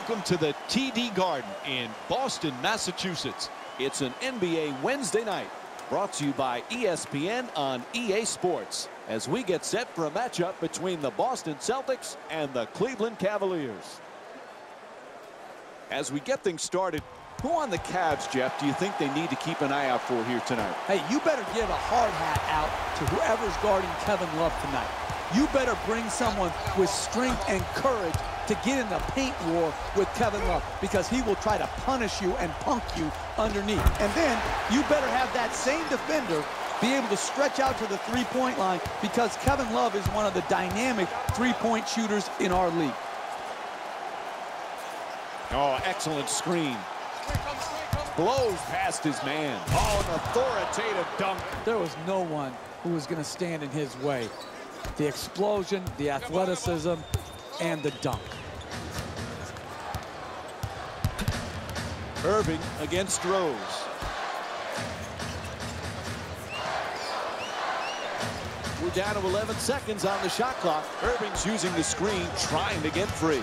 Welcome to the TD Garden in Boston, Massachusetts. It's an NBA Wednesday night brought to you by ESPN on EA Sports as we get set for a matchup between the Boston Celtics and the Cleveland Cavaliers. As we get things started, who on the Cavs, Jeff, do you think they need to keep an eye out for here tonight? Hey, you better give a hard hat out to whoever's guarding Kevin Love tonight. You better bring someone with strength and courage to get in the paint war with Kevin Love because he will try to punish you and punk you underneath. And then you better have that same defender be able to stretch out to the three-point line because Kevin Love is one of the dynamic three-point shooters in our league. Oh, excellent screen. Blows past his man. Oh, an authoritative dunk. There was no one who was going to stand in his way. The explosion, the athleticism, and the dunk. Irving against Rose. We're down to 11 seconds on the shot clock. Irving's using the screen, trying to get free.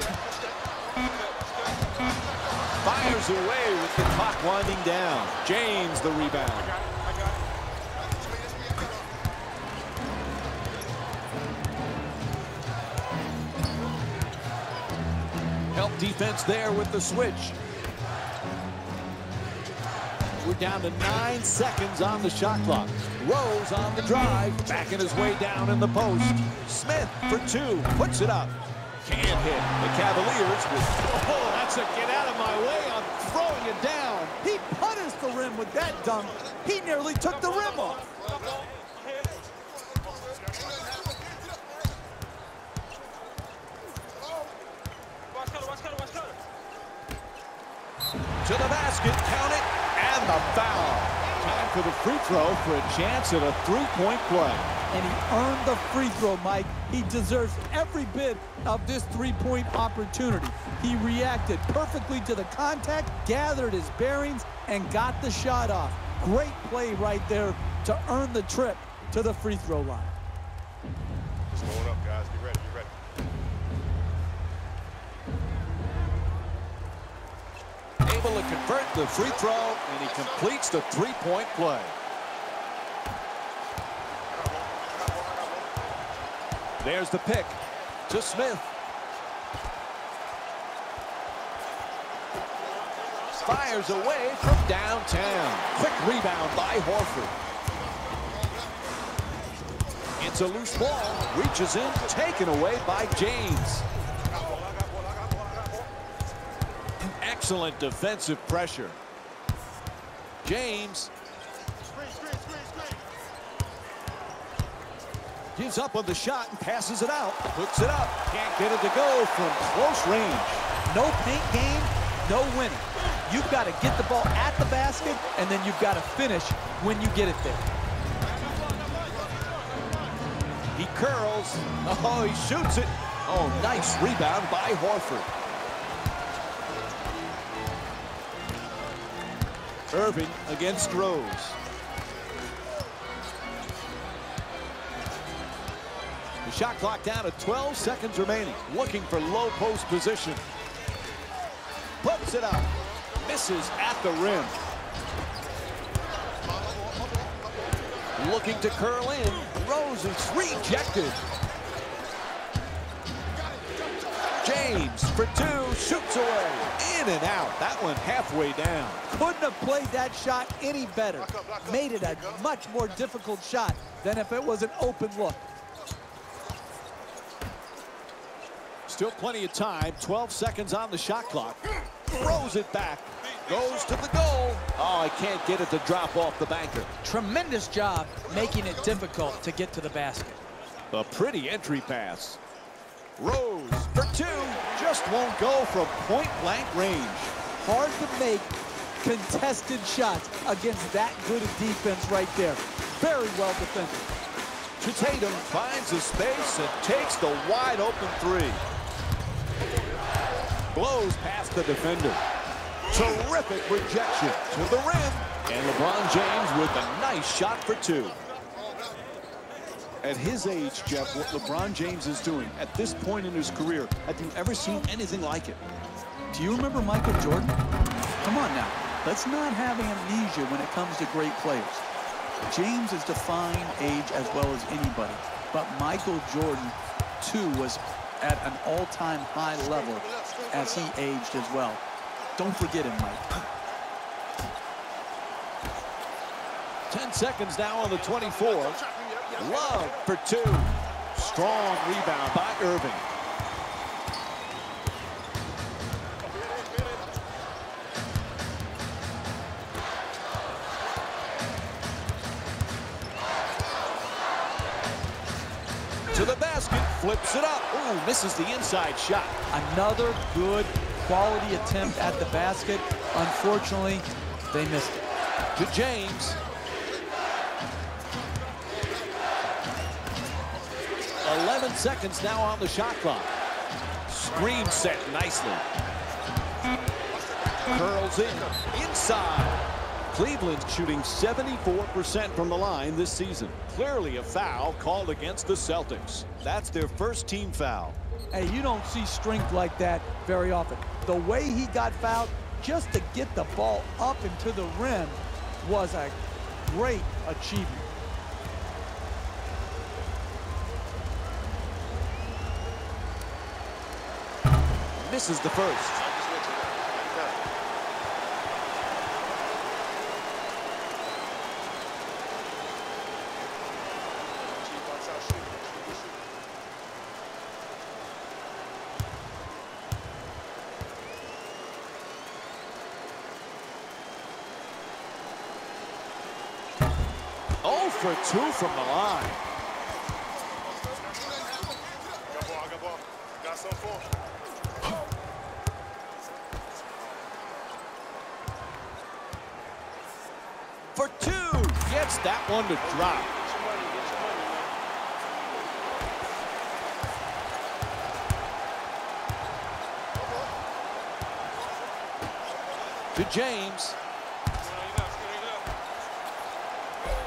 Fires away with the clock winding down. James the rebound. Defense there with the switch. We're down to nine seconds on the shot clock. Rose on the drive, backing his way down in the post. Smith for two, puts it up. Can't hit. The Cavaliers with, oh, that's a get out of my way. I'm throwing it down. He punished the rim with that dunk. He nearly took the rim off. To the basket, count it, and the foul. Time for the free throw for a chance at a three-point play. And he earned the free throw, Mike. He deserves every bit of this three-point opportunity. He reacted perfectly to the contact, gathered his bearings, and got the shot off. Great play right there to earn the trip to the free throw line. Able to convert the free throw, and he completes the three-point play. There's the pick to Smith. Fires away from downtown. Quick rebound by Horford. It's a loose ball. Reaches in, taken away by James. Excellent defensive pressure. James gives up on the shot and passes it out. Puts it up. Can't get it to go from close range. No paint game, no winning. You've got to get the ball at the basket, and then you've got to finish when you get it there. He curls. Oh, he shoots it. Oh, nice rebound by Horford. Irving against Rose. The shot clock down to 12 seconds remaining. Looking for low post position. Puts it up. Misses at the rim. Looking to curl in. Rose is rejected. James for two, shoots away. In and out. That one halfway down. Couldn't have played that shot any better. Made it a much more difficult shot than if it was an open look. Still plenty of time. 12 seconds on the shot clock. Throws it back. Goes to the goal. Oh, I can't get it to drop off the banker. Tremendous job making it difficult to get to the basket. A pretty entry pass. Rose for two. Just won't go from point blank range. Hard to make contested shots against that good a defense right there. Very well defended. To Tatum finds a space and takes the wide open three. Blows past the defender. Terrific rejection to the rim. And LeBron James with a nice shot for two. At his age, Jeff, what LeBron James is doing at this point in his career, have you ever seen anything like it? Do you remember Michael Jordan? Come on now. Let's not have amnesia when it comes to great players. James is defying age as well as anybody. But Michael Jordan, too, was at an all-time high level as he aged as well. Don't forget him, Mike. 10 seconds now on the 24. Love for two. Strong rebound by Irving. To the basket, flips it up. Ooh, misses the inside shot. Another good quality attempt at the basket. Unfortunately, they missed it. To James. Seconds now on the shot clock. Screen set nicely. Curls in. Inside. Cleveland shooting 74% from the line this season. Clearly a foul called against the Celtics. That's their first team foul. Hey, you don't see strength like that very often. The way he got fouled just to get the ball up into the rim was a great achievement. Misses the first. Oh for 2 from the line. Got ball, got ball. Got some for him. For two. Gets that one to drop. To James.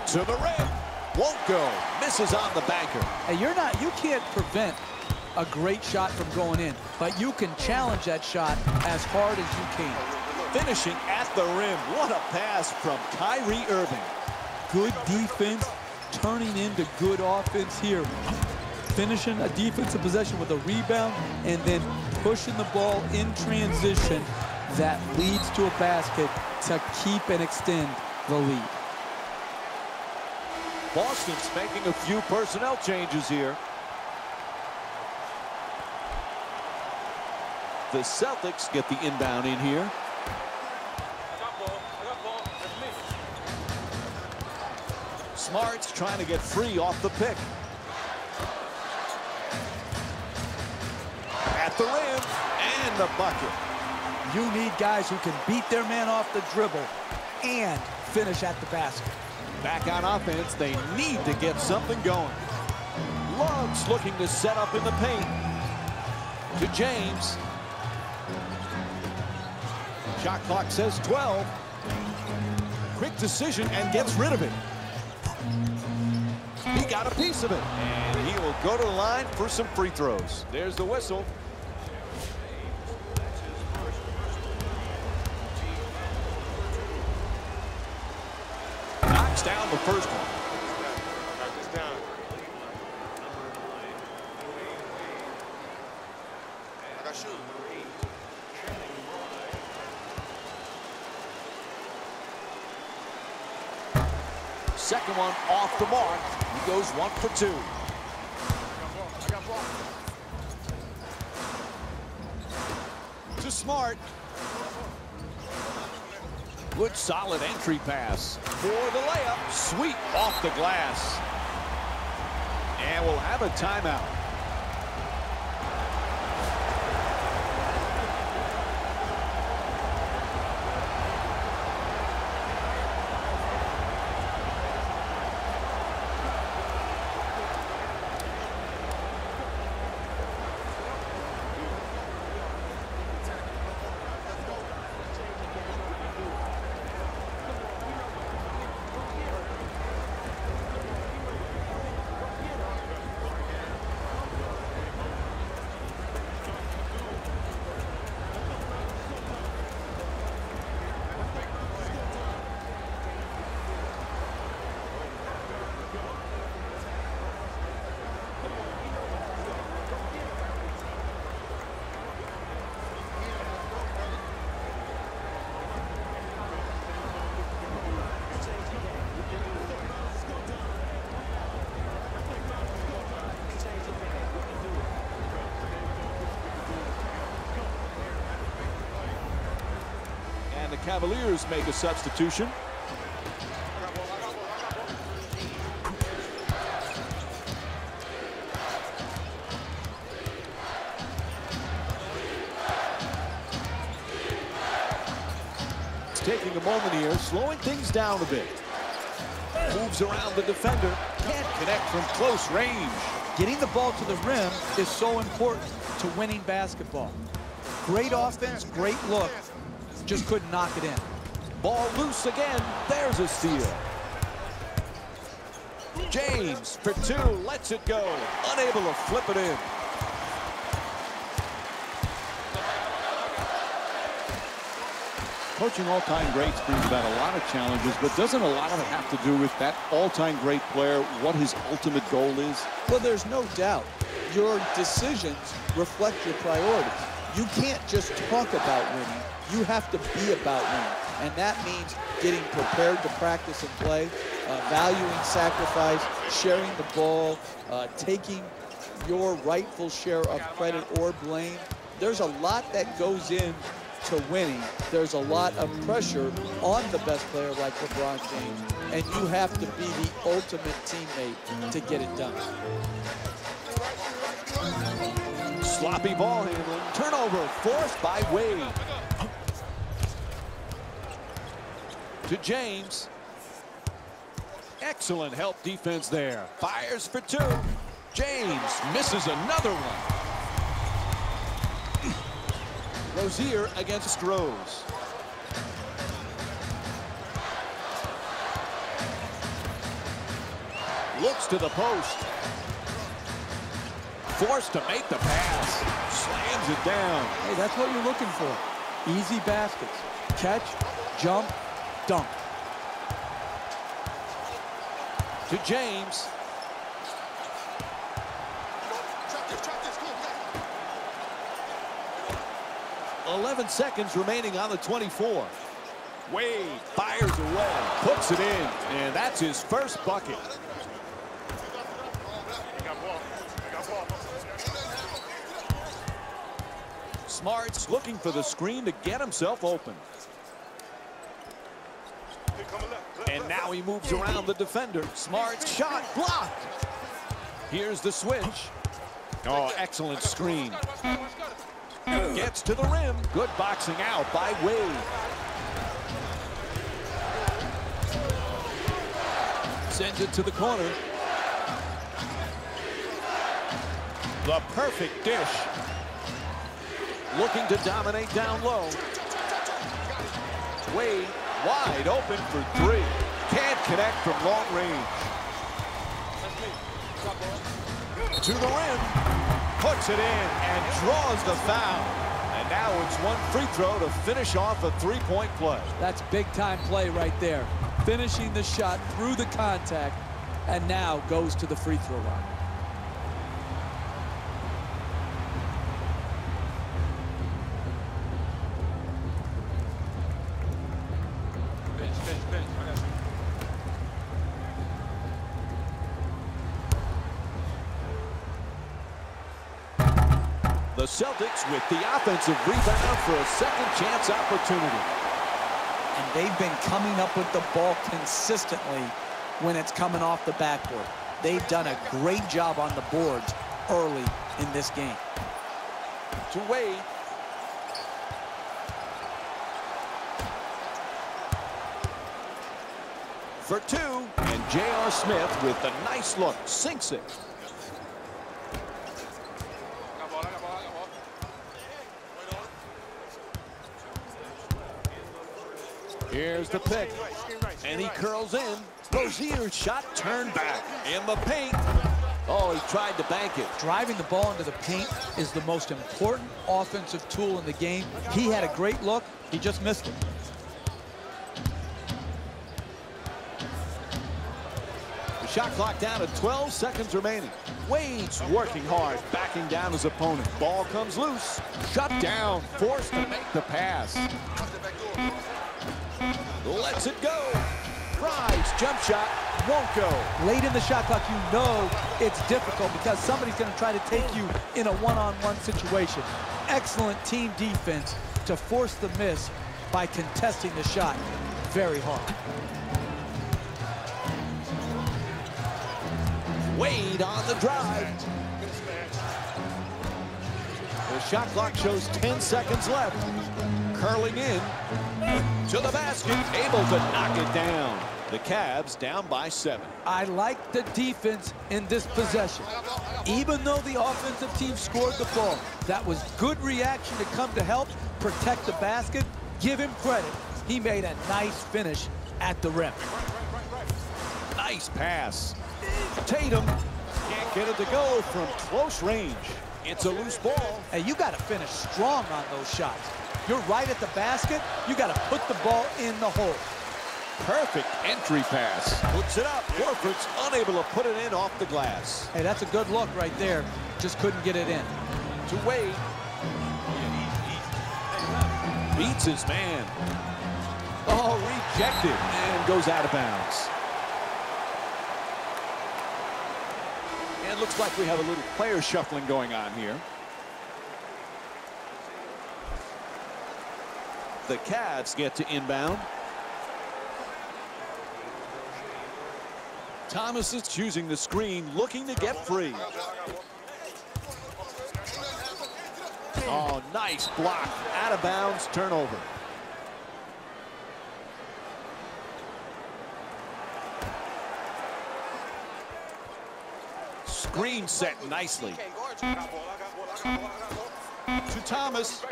To the rim. Won't go. Misses on the banker. Hey, you're not, you can't prevent a great shot from going in, but you can challenge that shot as hard as you can. Finishing at the rim. What a pass from Kyrie Irving. Good defense turning into good offense here. Finishing a defensive possession with a rebound and then pushing the ball in transition that leads to a basket to keep and extend the lead. Boston's making a few personnel changes here. The Celtics get the inbound in here. Smart's trying to get free off the pick. At the rim and the bucket. You need guys who can beat their man off the dribble and finish at the basket. Back on offense, they need to get something going. Love's looking to set up in the paint. To James. Shot clock says 12. Quick decision and gets rid of it. Got a piece of it. And he will go to the line for some free throws. There's the whistle. Knocks down the first for two. I. To Smart. Good solid entry pass for the layup. Sweet off the glass. And we'll have a timeout. Cavaliers make a substitution. Taking a moment here, slowing things down a bit. Moves around the defender, can't connect from close range. Getting the ball to the rim is so important to winning basketball. Great offense, great look, just couldn't knock it in. Ball loose again. There's a steal. James for two, lets it go. Unable to flip it in. Coaching all-time greats brings about a lot of challenges, but doesn't a lot of it have to do with that all-time great player, what his ultimate goal is? Well, there's no doubt. Your decisions reflect your priorities. You can't just talk about winning. You have to be about winning. And that means getting prepared to practice and play, uh, valuing sacrifice, sharing the ball, uh, taking your rightful share of credit or blame. There's a lot that goes in to winning. There's a lot of pressure on the best player like LeBron James, and you have to be the ultimate teammate to get it done. Sloppy ball handling. Turnover forced by Wade. To James. Excellent help defense there. Fires for two. James misses another one. Rozier against Rose. Looks to the post. Forced to make the pass. Slams it down. Hey, that's what you're looking for. Easy baskets. Catch, jump, dunk. To James. Eleven seconds remaining on the 24. Wade fires away, puts it in, and that's his first bucket. Smart's looking for the screen to get himself open. He moves around the defender. Smart's shot blocked. Here's the switch. Oh, excellent screen. Gets to the rim. Good boxing out by Wade. Sends it to the corner. The perfect dish. Looking to dominate down low. Wade wide open for three. Can't connect from long range. To the rim. Puts it in and draws the foul. And now it's one free throw to finish off a three-point play. That's big-time play right there. Finishing the shot through the contact and now goes to the free throw line. The Celtics with the offensive rebound for a second chance opportunity. And they've been coming up with the ball consistently when it's coming off the backboard. They've done a great job on the boards early in this game. To Wade. For two, and J.R. Smith with the nice look, sinks it. Here's the pick, and he curls in. Rozier's shot turned back in the paint. Oh, he tried to bank it. Driving the ball into the paint is the most important offensive tool in the game. He had a great look. He just missed it. The shot clock down to 12 seconds remaining. Wade's working hard, backing down his opponent. Ball comes loose. Shut down, forced to make the pass. Lets it go. Drives, jump shot, won't go. Late in the shot clock, you know it's difficult because somebody's going to try to take you in a one-on-one -on -one situation. Excellent team defense to force the miss by contesting the shot very hard. Wade on the drive. The shot clock shows 10 seconds left. Curling in to the basket, able to knock it down. The Cavs down by seven. I like the defense in this possession. Even though the offensive team scored the ball, that was good reaction to come to help protect the basket. Give him credit. He made a nice finish at the rim. Nice pass. Tatum can't get it to go from close range. It's a loose ball. Hey, you got to finish strong on those shots. You're right at the basket. You got to put the ball in the hole. Perfect entry pass. Puts it up. Horford's unable to put it in off the glass. Hey, that's a good look right there. Just couldn't get it in. To Wade. Beats his man. Oh, rejected. And goes out of bounds. And looks like we have a little player shuffling going on here. The Cavs get to inbound. Thomas is choosing the screen, looking to get free. Oh, nice block. Out of bounds, turnover. Screen set nicely. To Thomas.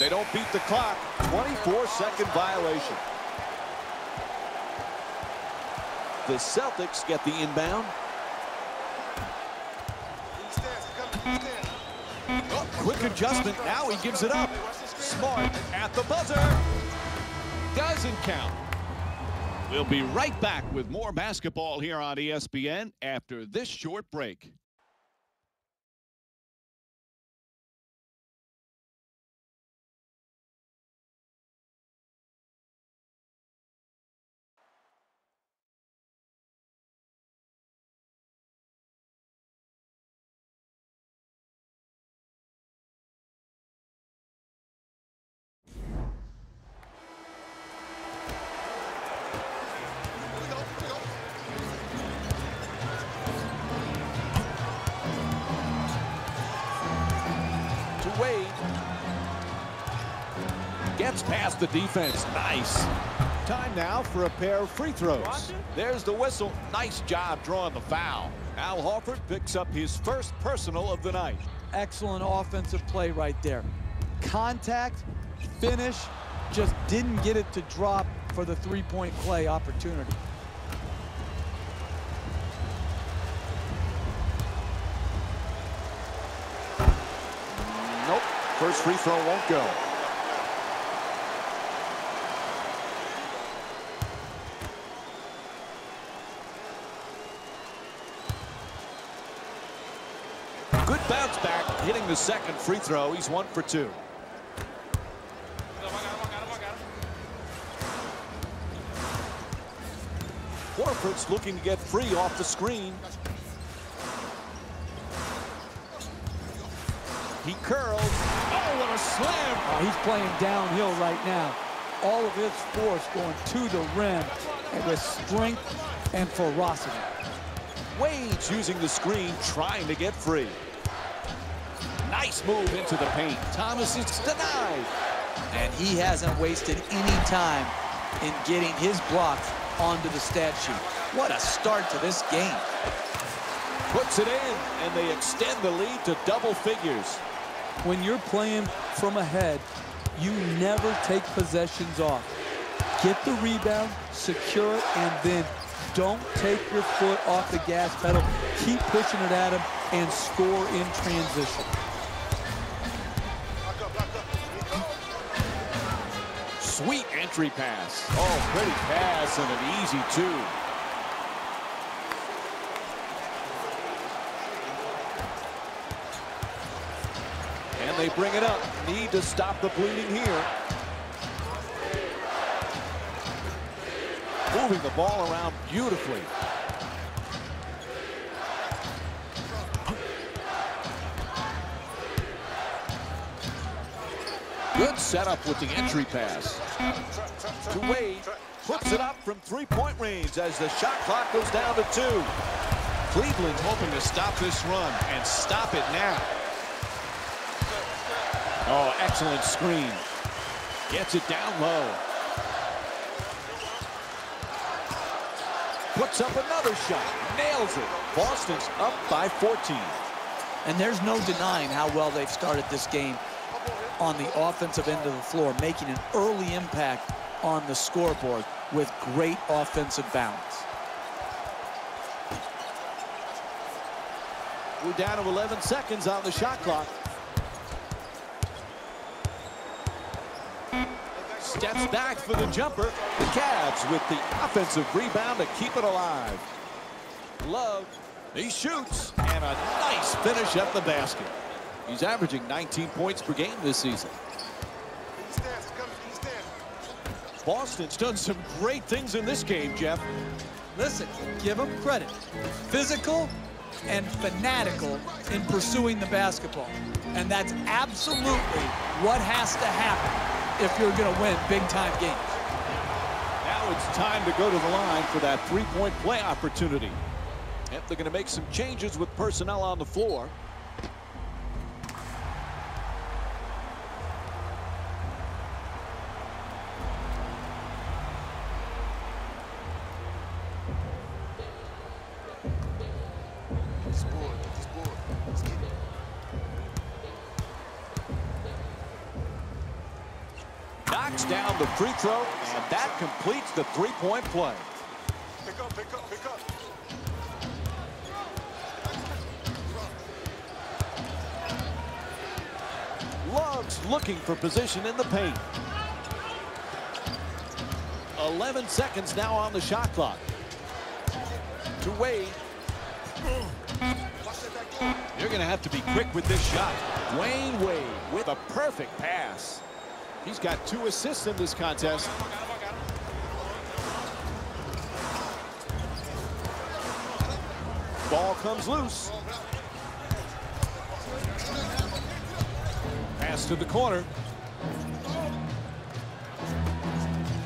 They don't beat the clock. 24-second violation. The Celtics get the inbound. Oh, quick adjustment. Now he gives it up. Smart at the buzzer. Doesn't count. We'll be right back with more basketball here on ESPN after this short break. The defense. Nice. Time now for a pair of free throws. There's the whistle. Nice job drawing the foul. Al Horford picks up his first personal of the night. Excellent offensive play right there. Contact, finish, just didn't get it to drop for the three-point play opportunity. Nope. First free throw won't go. Good bounce back, hitting the second free throw. He's one for two. Horford's looking to get free off the screen. He curls. Oh, what a slam. Uh, he's playing downhill right now. All of his force going to the rim and with strength and ferocity. Wade's using the screen, trying to get free. Nice move into the paint. Thomas is denied. And he hasn't wasted any time in getting his block onto the stat sheet. What a start to this game. Puts it in, and they extend the lead to double figures. When you're playing from ahead, you never take possessions off. Get the rebound, secure it, and then don't take your foot off the gas pedal. Keep pushing it at him and score in transition. Sweet entry pass. Oh, pretty pass and an easy two. And they bring it up. Need to stop the bleeding here. Moving the ball around beautifully. Good setup with the entry pass. To Wade. Puts it up from three-point range as the shot clock goes down to two. Cleveland hoping to stop this run and stop it now. Oh, excellent screen. Gets it down low. Puts up another shot. Nails it. Boston's up by 14. And there's no denying how well they've started this game on the offensive end of the floor, making an early impact on the scoreboard with great offensive balance. We're down to 11 seconds on the shot clock. Steps back for the jumper. The Cavs with the offensive rebound to keep it alive. Love, he shoots, and a nice finish at the basket. He's averaging 19 points per game this season. He stands. Come, he stands. Boston's done some great things in this game, Jeff. Listen, give them credit. Physical and fanatical in pursuing the basketball. And that's absolutely what has to happen if you're going to win big-time games. Now it's time to go to the line for that three-point play opportunity. Yep, they're going to make some changes with personnel on the floor. Free throw, and that completes the three-point play. Pick up, pick up, pick up. Love's looking for position in the paint. 11 seconds now on the shot clock. To Wade. You're going to have to be quick with this shot. Wayne Wade with a perfect pass. He's got two assists in this contest. Ball comes loose. Pass to the corner.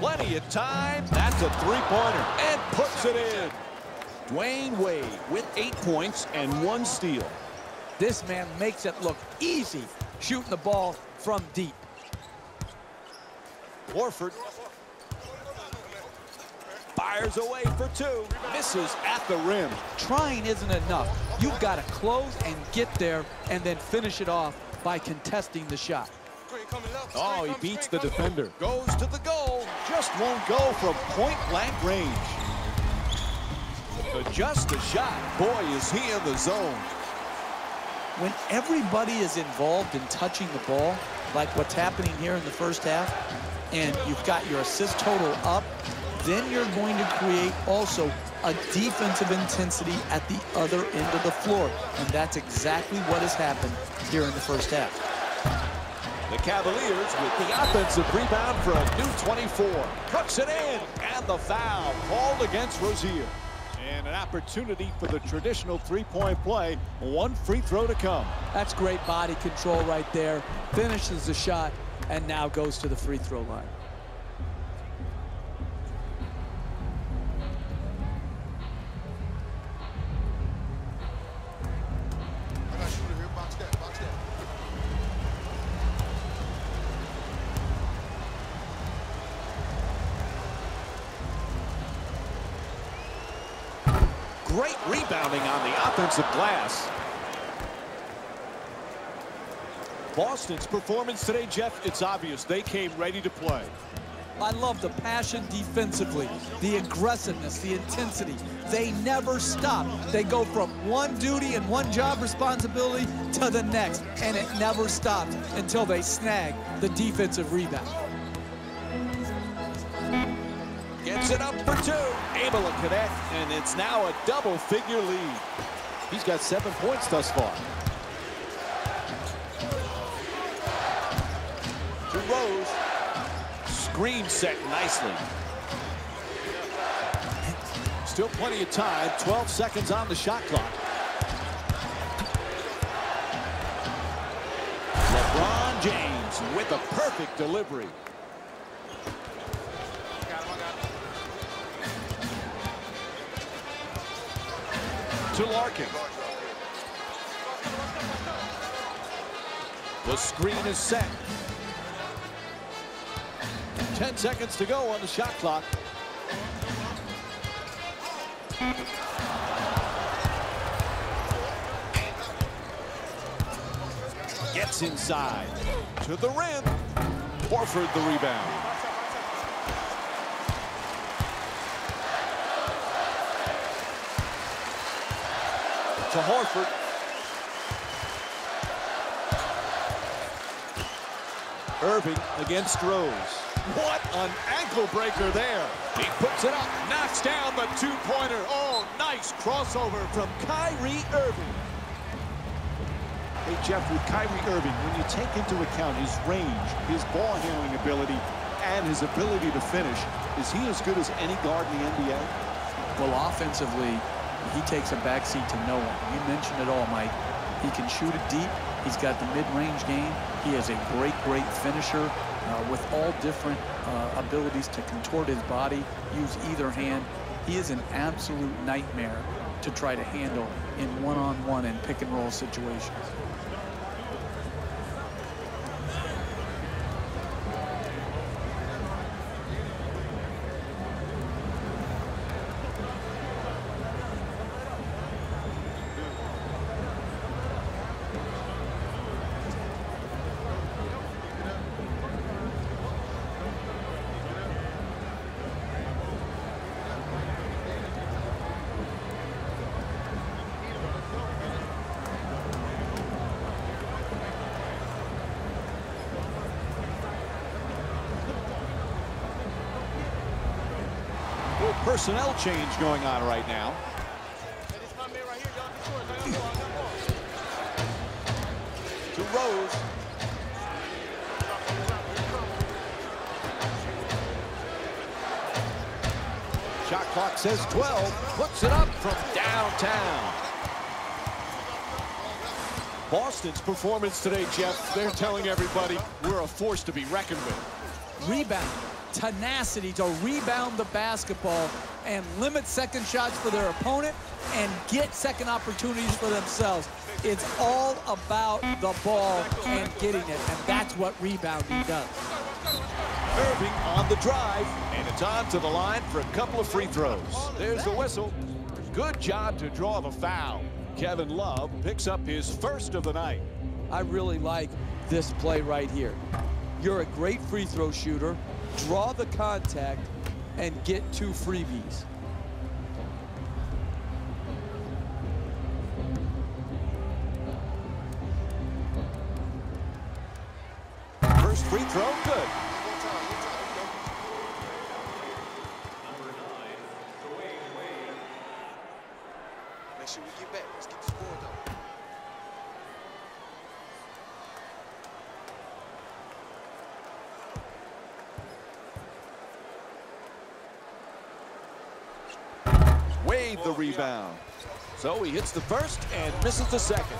Plenty of time. That's a three-pointer. And puts it in. Dwyane Wade with eight points and one steal. This man makes it look easy shooting the ball from deep. Horford fires away for two. Misses at the rim. Trying isn't enough. You've got to close and get there and then finish it off by contesting the shot. Screen coming left. Oh, he beats the defender. Goes to the goal. Just won't go from point-blank range. Adjust the shot. Boy, is he in the zone. When everybody is involved in touching the ball, like what's happening here in the first half, and you've got your assist total up, then you're going to create also a defensive intensity at the other end of the floor. And that's exactly what has happened here in the first half. The Cavaliers with the offensive rebound for a new 24. Puts it in, and the foul called against Rozier. And an opportunity for the traditional three-point play. One free throw to come. That's great body control right there. Finishes the shot and now goes to the free throw line. Great rebounding on the offensive glass. Boston's performance today, Jeff, it's obvious they came ready to play. I love the passion defensively, the aggressiveness, the intensity. They never stop. They go from one duty and one job responsibility to the next, and it never stops until they snag the defensive rebound. Gets it up for two. Able to connect, and it's now a double-figure lead. He's got seven points thus far. Screen set nicely. Still plenty of time. 12 seconds on the shot clock. LeBron James with with a perfect delivery. To Larkin. The screen is set. 10 seconds to go on the shot clock. Gets inside. To the rim. Horford the rebound. To Horford. Irving against Rose. What an ankle breaker there. He puts it up, knocks down the two-pointer. Oh, nice crossover from Kyrie Irving. Hey, Jeff, with Kyrie Irving, when you take into account his range, his ball handling ability, and his ability to finish, is he as good as any guard in the NBA? Well, offensively, he takes a backseat to no one. You mentioned it all, Mike. He can shoot it deep. He's got the mid-range game. He is a great, great finisher uh, with all different uh, abilities to contort his body, use either hand. He is an absolute nightmare to try to handle in one-on-one -on -one and pick-and-roll situations. personnel change going on right now. To Rose. Shot clock says 12. Puts it up from downtown. Boston's performance today, Jeff, they're telling everybody we're a force to be reckoned with. Rebound tenacity to rebound the basketball and limit second shots for their opponent and get second opportunities for themselves. It's all about the ball and getting it, and that's what rebounding does. Irving on the drive, and it's on to the line for a couple of free throws. There's the whistle. Good job to draw the foul. Kevin Love picks up his first of the night. I really like this play right here. You're a great free throw shooter draw the contact, and get two freebies. First free throw, good. So he hits the first and misses the second.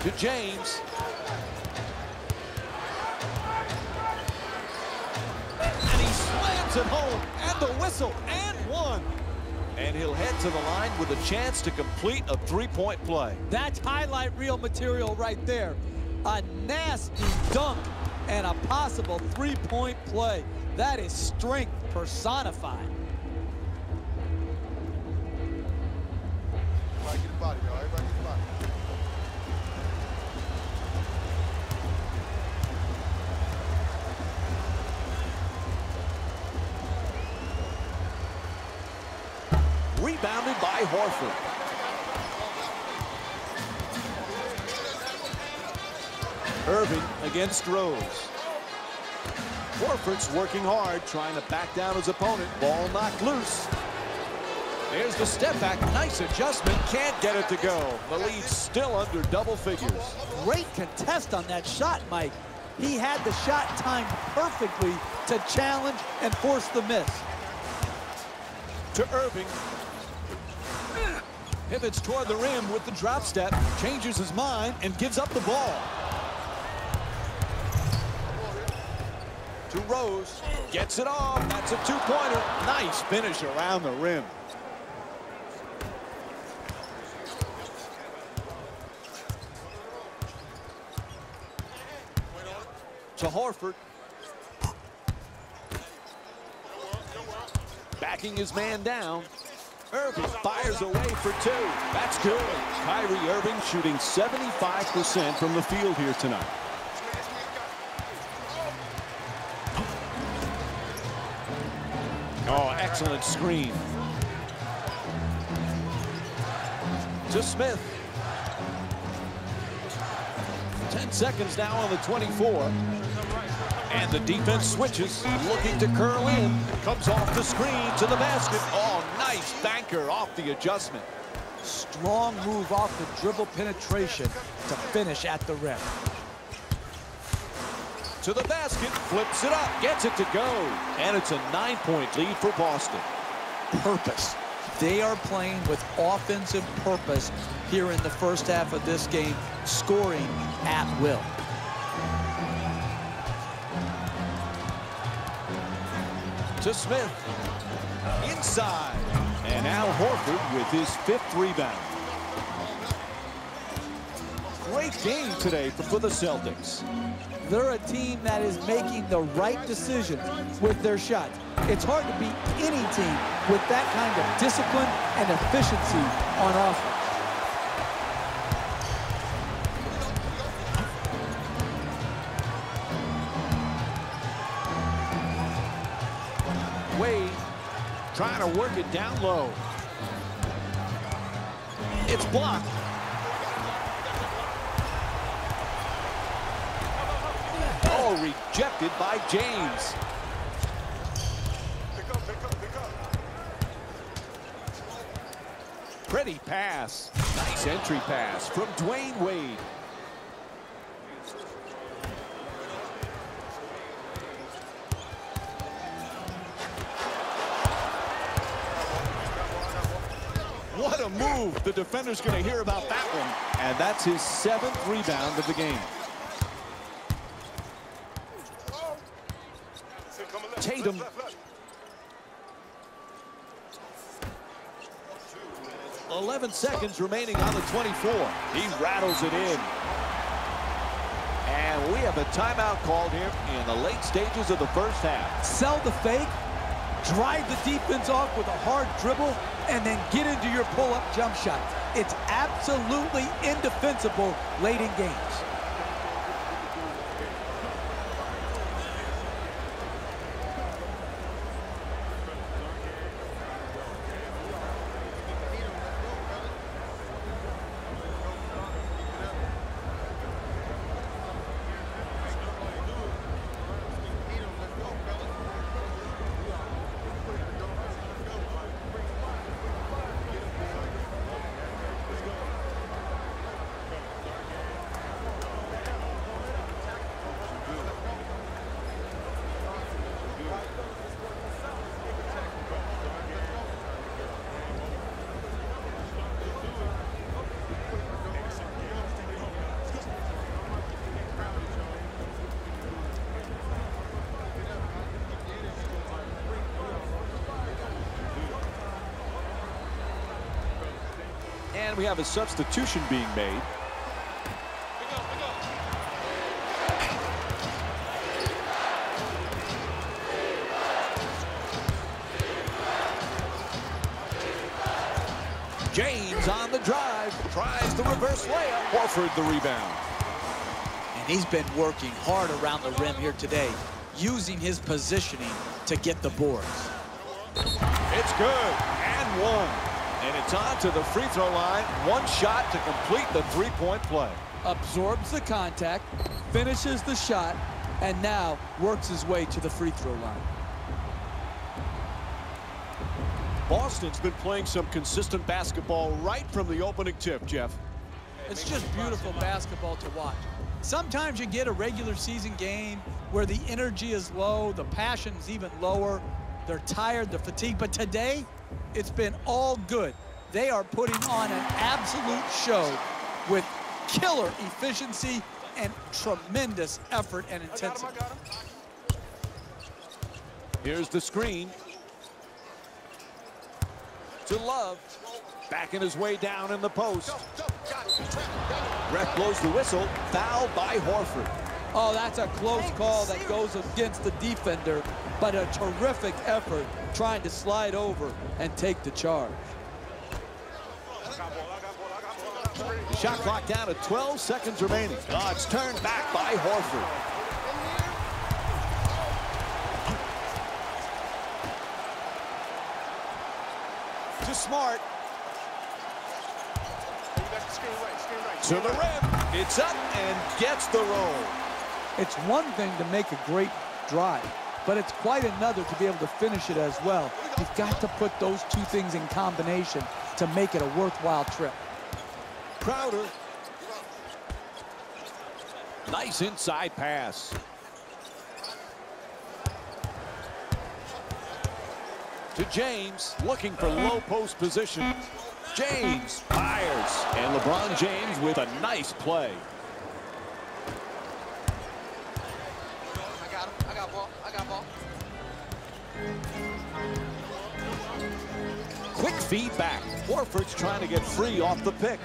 To James. And he slams it home. And the whistle. And one. And he'll head to the line with a chance to complete a three-point play. That's highlight reel material right there. A nasty dunk and a possible three-point play. That is strength personified. By Horford. Irving against Rose. Horford's working hard, trying to back down his opponent. Ball knocked loose. There's the step back. Nice adjustment. Can't get it to go. The lead's still under double figures. Great contest on that shot, Mike. He had the shot timed perfectly to challenge and force the miss. To Irving. Pivots toward the rim with the drop step, changes his mind, and gives up the ball. To Rose, gets it off. That's a two-pointer. Nice finish around the rim. To Horford, backing his man down. Irving fires away for two. That's good. Kyrie Irving shooting 75% from the field here tonight. Oh, excellent screen. To Smith. 10 seconds now on the 24. And the defense switches, looking to curl in. Comes off the screen to the basket. Off the adjustment. Strong move off the dribble penetration to finish at the rim. To the basket, flips it up, gets it to go. And it's a nine-point lead for Boston. Purpose. They are playing with offensive purpose here in the first half of this game, scoring at will. To Smith. Inside. And Al Horford with his fifth rebound. Great game today for the Celtics. They're a team that is making the right decisions with their shots. It's hard to beat any team with that kind of discipline and efficiency on offense. Trying to work it down low. It's blocked. Oh, rejected by James. Pick up, pick up, pick up. Pretty pass. Nice entry pass from Dwyane Wade. Move. The defender's going to hear about that one. And that's his seventh rebound of the game. Tatum. 11 seconds remaining on the 24. He rattles it in. And we have a timeout called here in the late stages of the first half. Sell the fake, drive the defense off with a hard dribble, and then get into your pull-up jump shot. It's absolutely indefensible late in games. And we have a substitution being made. James on the drive. Tries the reverse layup. Horford the rebound. And he's been working hard around the rim here today, using his positioning to get the boards. It's good. And one. And it's on to the free throw line. One shot to complete the three-point play. Absorbs the contact, finishes the shot, and now works his way to the free throw line. Boston's been playing some consistent basketball right from the opening tip, Jeff. It's just beautiful basketball to watch. Sometimes you get a regular season game where the energy is low, the passion is even lower, they're tired, they're fatigued, but today it's been all good. They are putting on an absolute show with killer efficiency and tremendous effort and I got him, intensity. I got him. Here's the screen. To Love. Backing his way down in the post. Ref blows the whistle. Foul by Horford. Oh, that's a close call that goes against the defender, but a terrific effort trying to slide over and take the charge. Shot clock down to 12 seconds remaining. Oh, it's turned back by Horford. To Smart. To the rim. It's up and gets the roll. It's one thing to make a great drive, but it's quite another to be able to finish it as well. You've got to put those two things in combination to make it a worthwhile trip. Crowder. Nice inside pass. To James, looking for low post position. James fires. And LeBron James with a nice play. Quick feedback. Horford's trying to get free off the pick.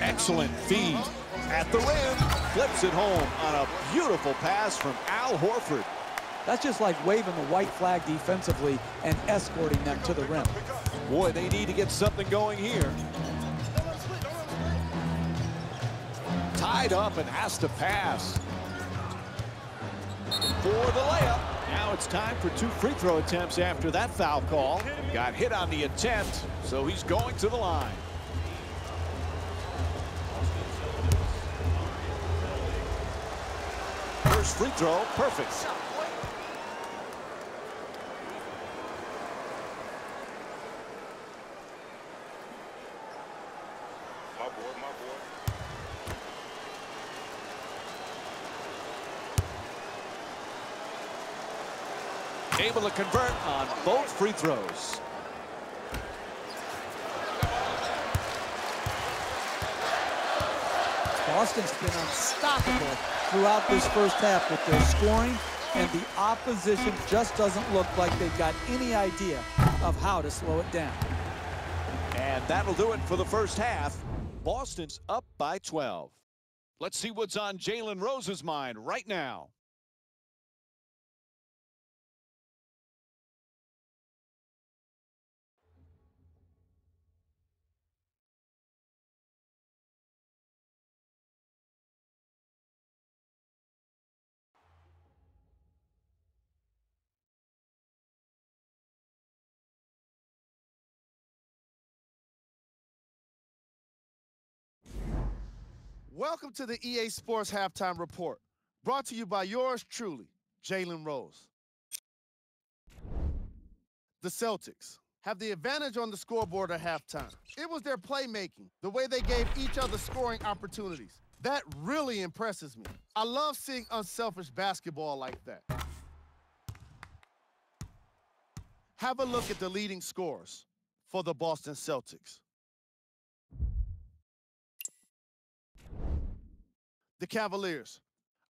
Excellent feed. At the rim. Flips it home on a beautiful pass from Al Horford. That's just like waving the white flag defensively and escorting them to the rim. Boy, they need to get something going here. Tied up and has to pass. For the layup. Now it's time for two free throw attempts after that foul call. Got hit on the attempt, so he's going to the line. First free throw, perfect. Able to convert on both free throws. Boston's been unstoppable throughout this first half with their scoring, and the opposition just doesn't look like they've got any idea of how to slow it down. And that'll do it for the first half. Boston's up by 12. Let's see what's on Jalen Rose's mind right now. Welcome to the EA Sports Halftime Report, brought to you by yours truly, Jalen Rose. The Celtics have the advantage on the scoreboard at halftime. It was their playmaking, the way they gave each other scoring opportunities. That really impresses me. I love seeing unselfish basketball like that. Have a look at the leading scores for the Boston Celtics. The Cavaliers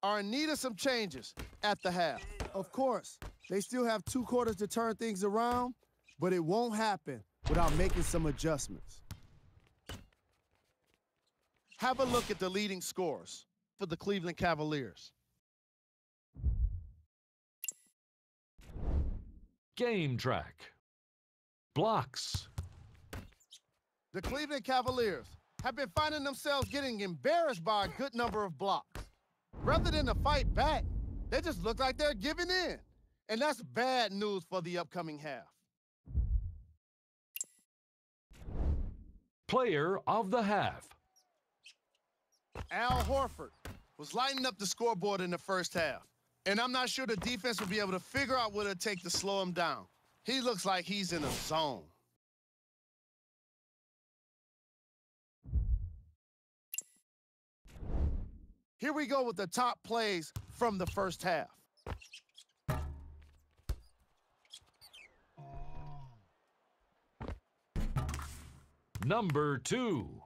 are in need of some changes at the half. Of course, they still have two quarters to turn things around, but it won't happen without making some adjustments. Have a look at the leading scores for the Cleveland Cavaliers. Game track. Blocks. The Cleveland Cavaliers have been finding themselves getting embarrassed by a good number of blocks. Rather than to fight back, they just look like they're giving in. And that's bad news for the upcoming half. Player of the half. Al Horford was lighting up the scoreboard in the first half. And I'm not sure the defense will be able to figure out what it'll take to slow him down. He looks like he's in a zone. Here we go with the top plays from the first half. Number two.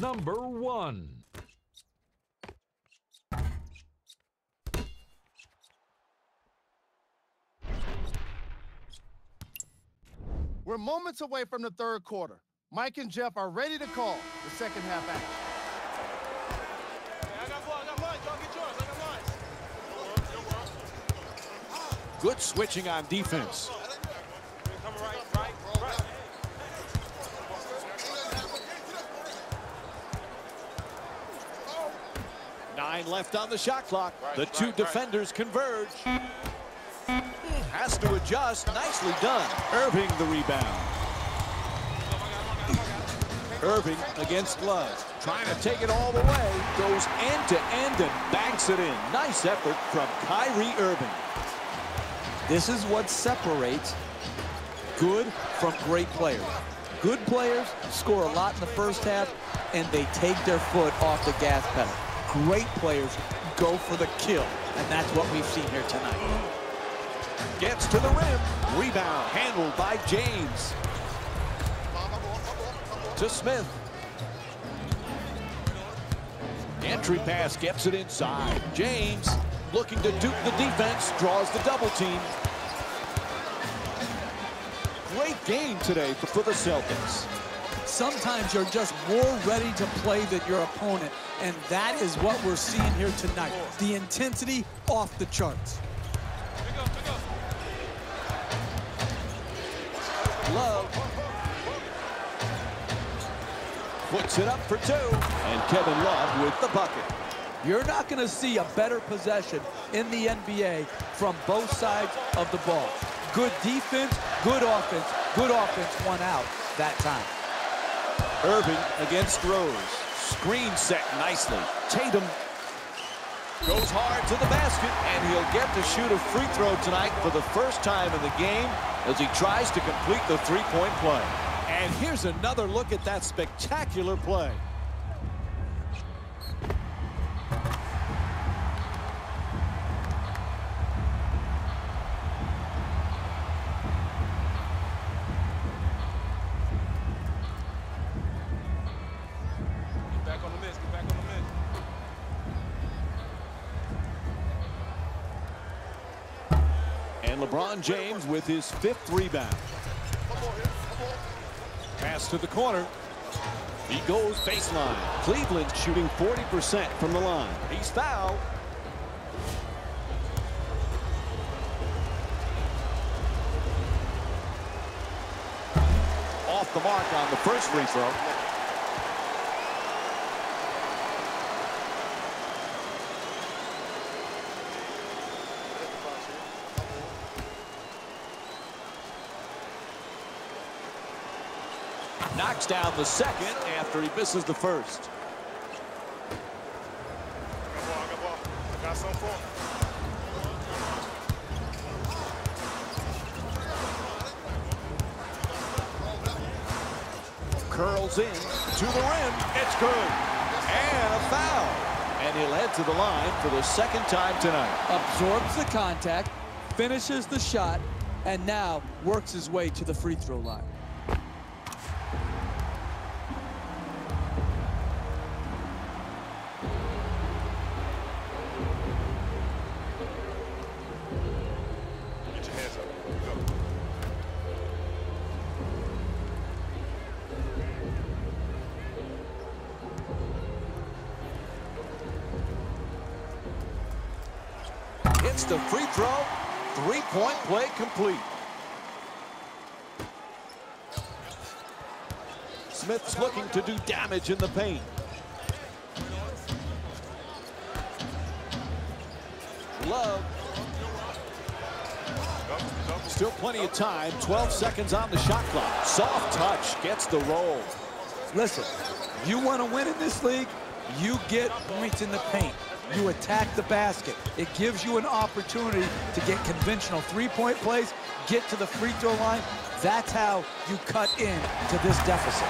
Number one. We're moments away from the third quarter. Mike and Jeff are ready to call the second half action. I got ball, I got mine. Y'all get yours. I got mine. Good switching on defense. Right, right, right. Nine left on the shot clock. The two right, right. defenders converge. Has to adjust. Nicely done. Irving the rebound. Irving against Love. Trying to take it all the way. Goes end to end and banks it in. Nice effort from Kyrie Irving. This is what separates good from great players. Good players score a lot in the first half, and they take their foot off the gas pedal. Great players go for the kill, and that's what we've seen here tonight. Gets to the rim. Rebound handled by James. To Smith. Entry pass gets it inside. James looking to dupe the defense, draws the double team. Great game today for, for the Celtics. Sometimes you're just more ready to play than your opponent, and that is what we're seeing here tonight. The intensity off the charts. Pick up, pick up. Love. Puts it up for two. And Kevin Love with the bucket. You're not going to see a better possession in the NBA from both sides of the ball. Good defense, good offense, good offense won out that time. Irving against Rose. Screen set nicely. Tatum goes hard to the basket, and he'll get to shoot a free throw tonight for the first time in the game as he tries to complete the three-point play. And here's another look at that spectacular play. Get back on the miss. Get back on the miss. And LeBron James with his fifth rebound. Pass to the corner. He goes baseline. Cleveland shooting 40% from the line. He's fouled. Off the mark on the first free throw. Knocks down the second after he misses the first. Curls in to the rim. It's good. And a foul. And he'll head to the line for the second time tonight. Absorbs the contact, finishes the shot, and now works his way to the free throw line. Complete. Smith's looking to do damage in the paint. Love. Still plenty of time. 12 seconds on the shot clock. Soft touch gets the roll. Listen, you want to win in this league, you get points in the paint. You attack the basket. It gives you an opportunity to get conventional three-point plays, get to the free throw line. That's how you cut in to this deficit.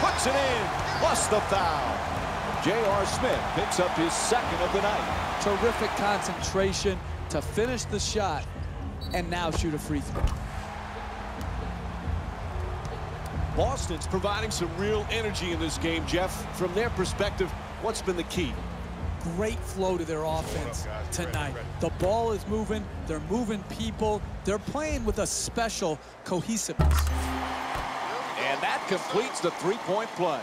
Puts it in. Plus the foul. J.R. Smith picks up his second of the night. Terrific concentration to finish the shot and now shoot a free throw. Boston's providing some real energy in this game, Jeff. From their perspective, what's been the key? Great flow to their offense tonight. The ball is moving. They're moving people. They're playing with a special cohesiveness. And that completes the three-point play.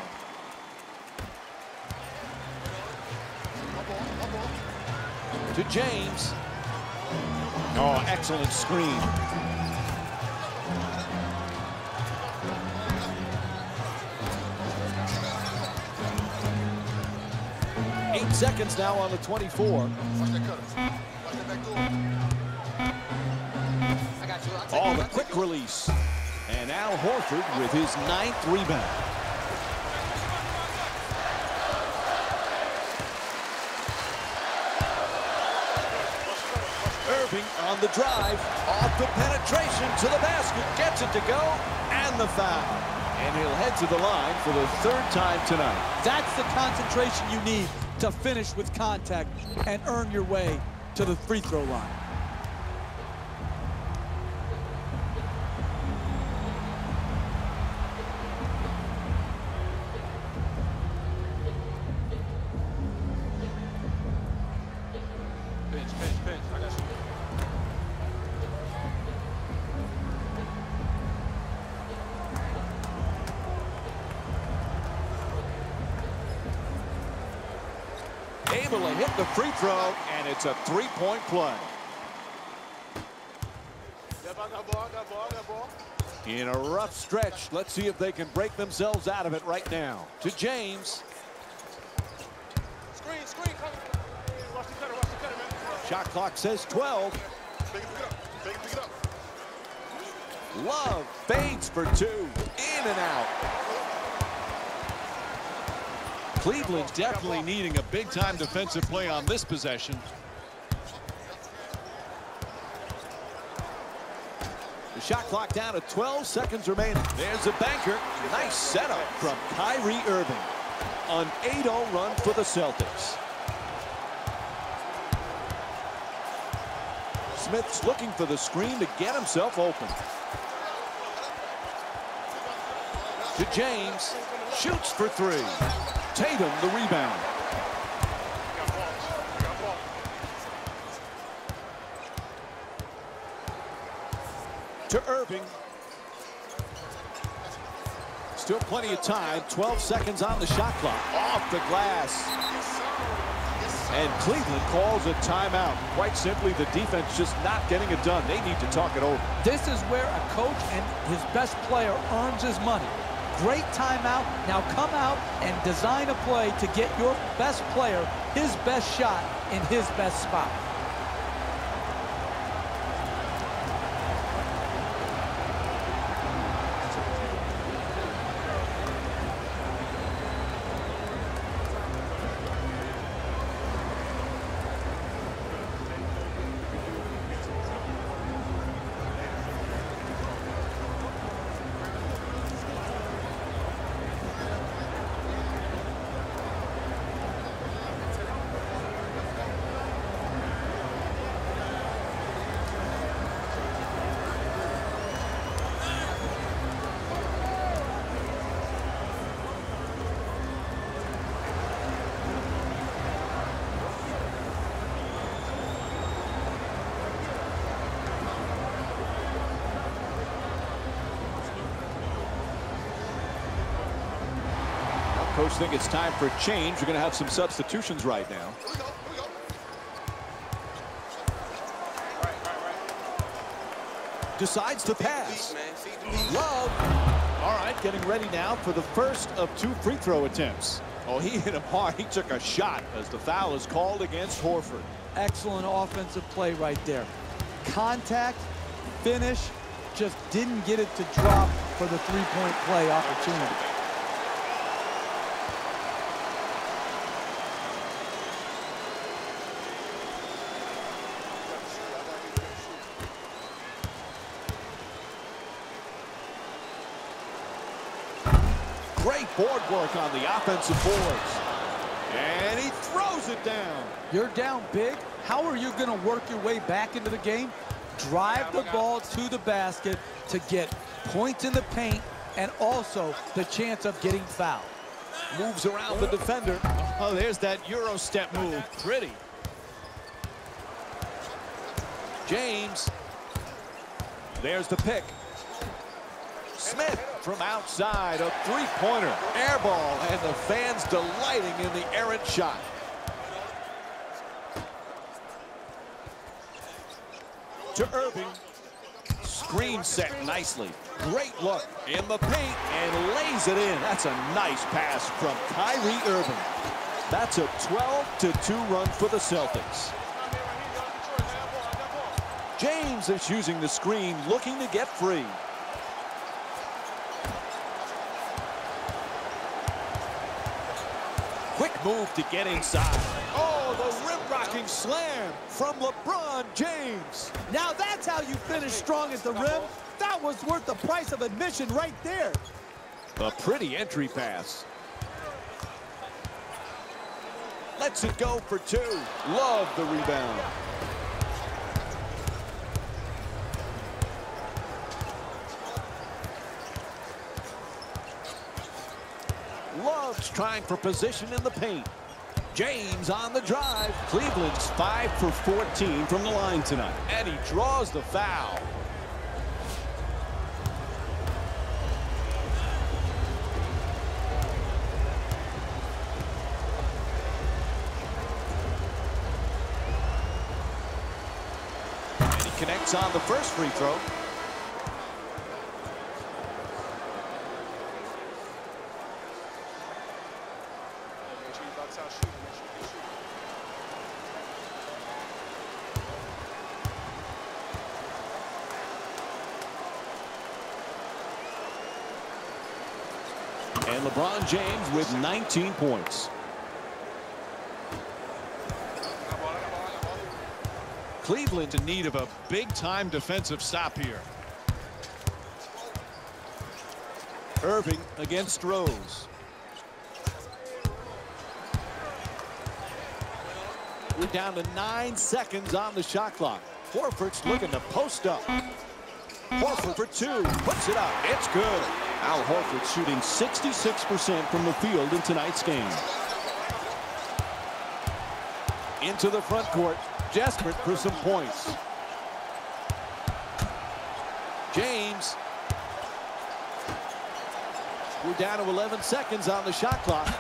To James. Oh, excellent screen. Seconds now on the 24. Watch that cutter. Watch that back door. I got you. I'll take Oh, the quick release. And Al Horford with his ninth rebound. Irving on the drive. Off the penetration to the basket. Gets it to go. And the foul. And he'll head to the line for the third time tonight. That's the concentration you need to finish with contact and earn your way to the free throw line. It's a three-point play. In a rough stretch. Let's see if they can break themselves out of it right now. To James. Screen, screen, come. Watch the cutter, watch the cutter, man. Shot clock says 12. Big it, pick it up. Big it, pick it up. Love fades for two. In and out. Cleveland definitely needing a big-time defensive play on this possession. Shot clock down to 12 seconds remaining. There's a banker. Nice setup from Kyrie Irving. An 8-0 run for the Celtics. Smith's looking for the screen to get himself open. To James. Shoots for three. Tatum the rebound. Got ball. Got ball. To Irving. Still plenty of time. 12 seconds on the shot clock. Off the glass. And Cleveland calls a timeout. Quite simply, the defense just not getting it done. They need to talk it over. This is where a coach and his best player earns his money. Great timeout. Now come out and design a play to get your best player his best shot in his best spot. Think it's time for change. We're going to have some substitutions right now. Decides to pass. Love. All right, getting ready now for the first of two free throw attempts. Oh, he hit him hard. He took a shot as the foul is called against Horford. Excellent offensive play right there. Contact, finish, just didn't get it to drop for the three-point play opportunity. Great board work on the offensive boards. And he throws it down. You're down big. How are you going to work your way back into the game? Drive the ball to the basket to get points in the paint and also the chance of getting fouled. Moves around the defender. Oh, there's that Euro step move. Pretty. James. There's the pick. Smith from outside, a three-pointer, air ball, and the fans delighting in the errant shot. To Irving. Screen set nicely. Great look in the paint and lays it in. That's a nice pass from Kyrie Irving. That's a 12 to 2 run for the Celtics. James is using the screen, looking to get free. Move to get inside. Oh, the rim-rocking slam from LeBron James. Now that's how you finish strong at the rim. That was worth the price of admission right there. A pretty entry pass. Lets it go for two. Love the rebound. Trying for position in the paint. James on the drive. Cleveland's 5 for 14 from the line tonight. And he draws the foul. And he connects on the first free throw. Make sure you box out shooting. Make sure you get shooting. And LeBron James with 19 points. Cleveland in need of a big-time defensive stop here. Irving against Rose. We're down to nine seconds on the shot clock. Horford's looking to post up. Horford for two. Puts it up. It's good. Al Horford shooting 66% from the field in tonight's game. Into the front court. Desperate for some points. James. We're down to 11 seconds on the shot clock.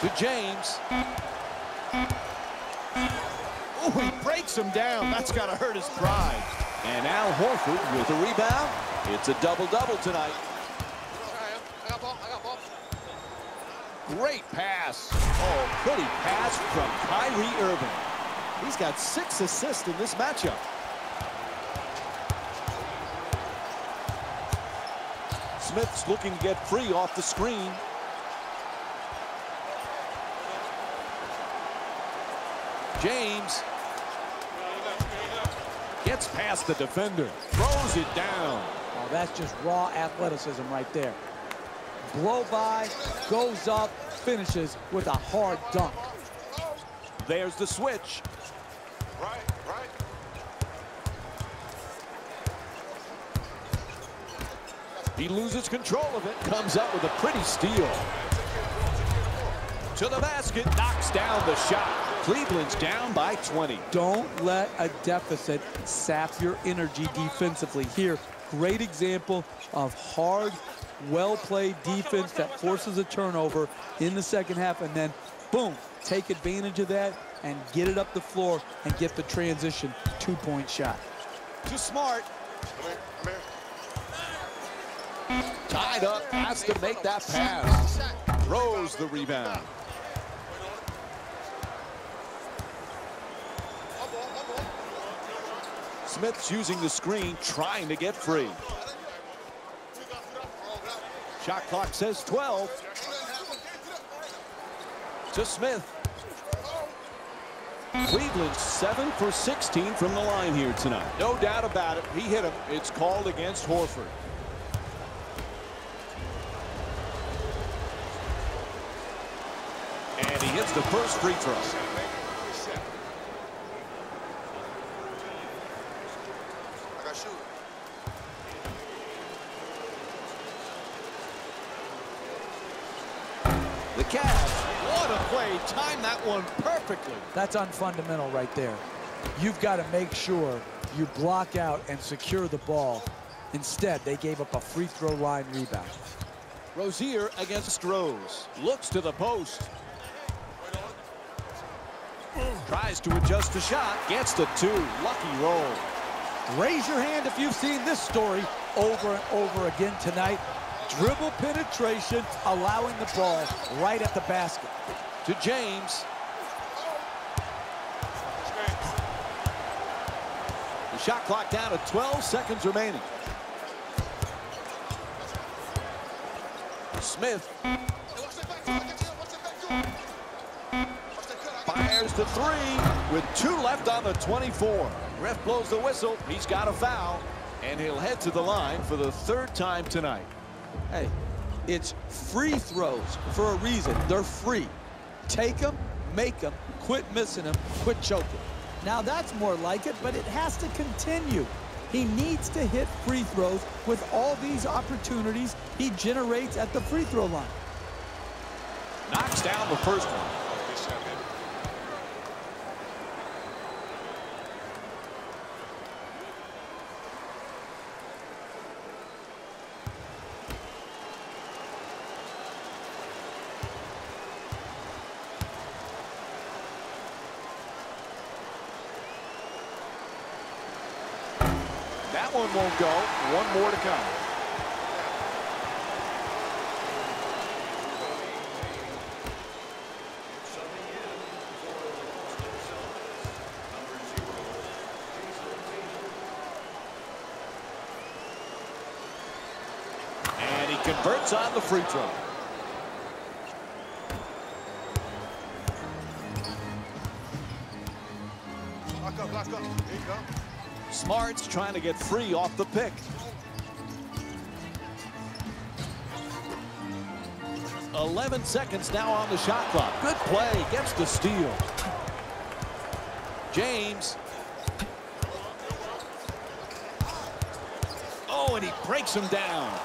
To James. Oh, he breaks him down. That's got to hurt his pride. And Al Horford with a rebound. It's a double-double tonight. Great pass. Oh, pretty pass from Kyrie Irving. He's got six assists in this matchup. Smith's looking to get free off the screen. James gets past the defender, throws it down. That's just raw athleticism right there. Blow by, goes up, finishes with a hard dunk. There's the switch. Right, right. He loses control of it, comes up with a pretty steal. To the basket, knocks down the shot. Cleveland's down by 20. Don't let a deficit sap your energy defensively. Here, great example of hard, well-played defense that forces a turnover in the second half, and then, boom, take advantage of that and get it up the floor and get the transition two-point shot. To Smart, Come here, come here. tied up, has to make that pass. Throws the rebound. One ball, one ball. Smith's using the screen, trying to get free. Shot clock says 12. To Smith. Cleveland 7 for 16 from the line here tonight. No doubt about it. He hit him. It's called against Horford. And he hits the first free throw. I got shooting. The Cavs, what a play. Timed that one perfectly. That's unfundamental right there. You've got to make sure you block out and secure the ball. Instead, they gave up a free throw line rebound. Rozier against Rose. Looks to the post. Tries to adjust the shot. Gets the two. Lucky roll. Raise your hand if you've seen this story over and over again tonight. Dribble penetration, allowing the ball right at the basket. To James. The shot clock down to 12 seconds remaining. Smith fires to three with two left on the 24. Ref blows the whistle. He's got a foul. And he'll head to the line for the third time tonight. Hey, it's free throws for a reason. They're free. Take them, make them, quit missing them, quit choking. Now that's more like it, but it has to continue. He needs to hit free throws with all these opportunities he generates at the free throw line. Knocks down the first one. One won't go. One more to come. And he converts on the free throw. Smart's trying to get free off the pick. Eleven seconds now on the shot clock. Good play. Gets the steal. James. Oh, and he breaks him down.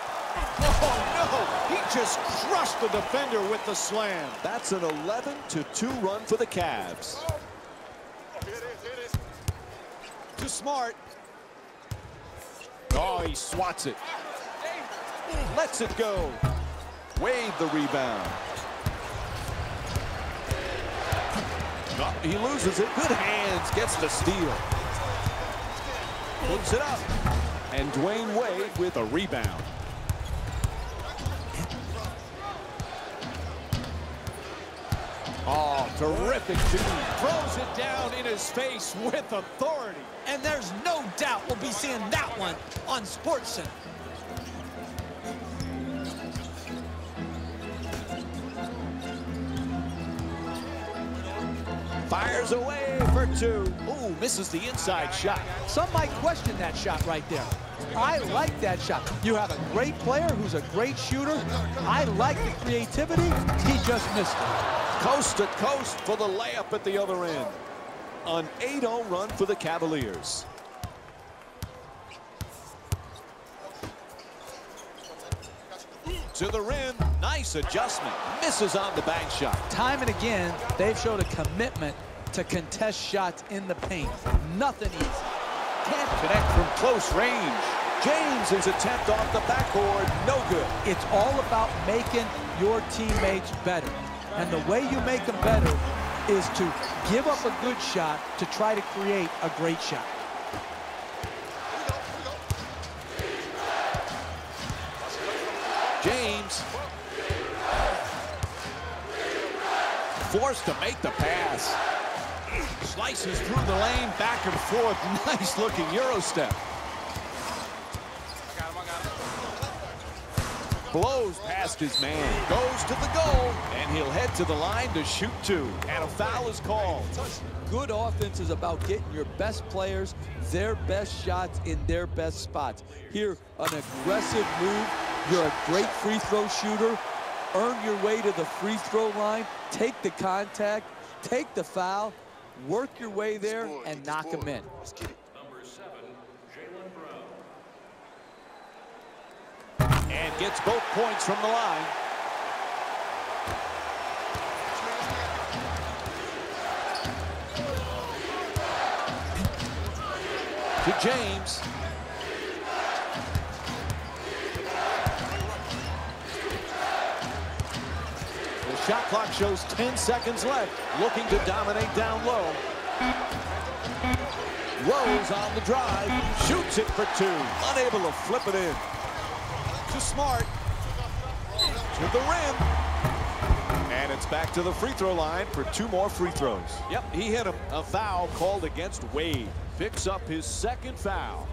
Oh, no. He just crushed the defender with the slam. That's an 11 to 2 run for the Cavs. Oh, here it is, here it is. to Smart. Oh, he swats it. Lets it go. Wade the rebound. Oh, he loses it. Good hands. Gets the steal. Puts it up. And Dwyane Wade with a rebound. Oh, terrific feed. Throws it down in his face with authority. And there's no doubt we'll be seeing that one on SportsCenter. Fires away for two. Ooh, misses the inside shot. Some might question that shot right there. I like that shot. You have a great player who's a great shooter. I like the creativity. He just missed it. Coast to coast for the layup at the other end. An 8-0 run for the Cavaliers. To the rim. Nice adjustment. Misses on the bank shot. Time and again, they've showed a commitment to contest shots in the paint. Nothing easy. Can't connect from close range. James' attempt off the backboard. No good. It's all about making your teammates better. And the way you make them better is to give up a good shot to try to create a great shot. James. Forced to make the pass. Slices through the lane, back and forth. Nice looking Euro step. I got him, I got him. Blows past his man. Goes to the goal. And he'll head to the line to shoot two. And a foul is called. Good offense is about getting your best players their best shots in their best spots. Here, an aggressive move. You're a great free throw shooter. Earn your way to the free throw line. Take the contact. Take the foul. Work your way there and knock them in. and gets both points from the line. To James. The shot clock shows 10 seconds left, looking to dominate down low. Rose on the drive, shoots it for two, unable to flip it in. To Smart. To the rim. And it's back to the free throw line for two more free throws. Yep, he hit him. A foul called against Wade. Picks up his second foul.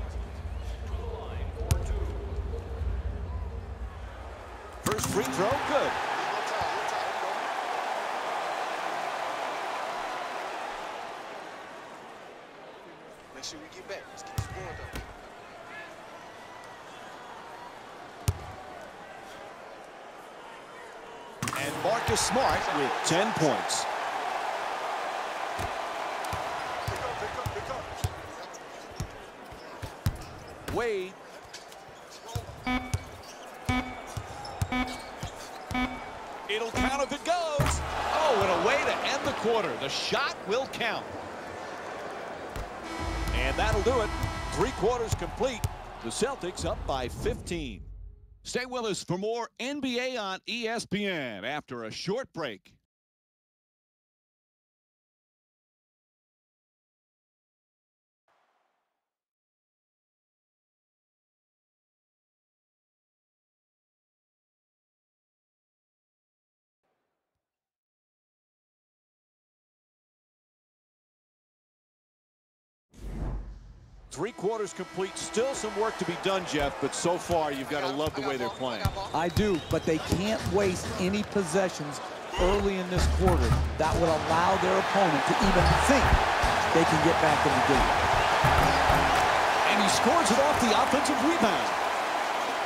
First free throw, good. Make sure we get back. Let's keep scoring though. Smart with 10 points. Wade. It'll count if it goes. Oh, and a way to end the quarter. The shot will count. And that'll do it. Three quarters complete. The Celtics up by 15. Stay with us for more NBA on ESPN after a short break. Three quarters complete. Still some work to be done, Jeff, but so far you've got to love the way they're playing. I do, but they can't waste any possessions early in this quarter that would allow their opponent to even think they can get back in the game. And he scores it off the offensive rebound.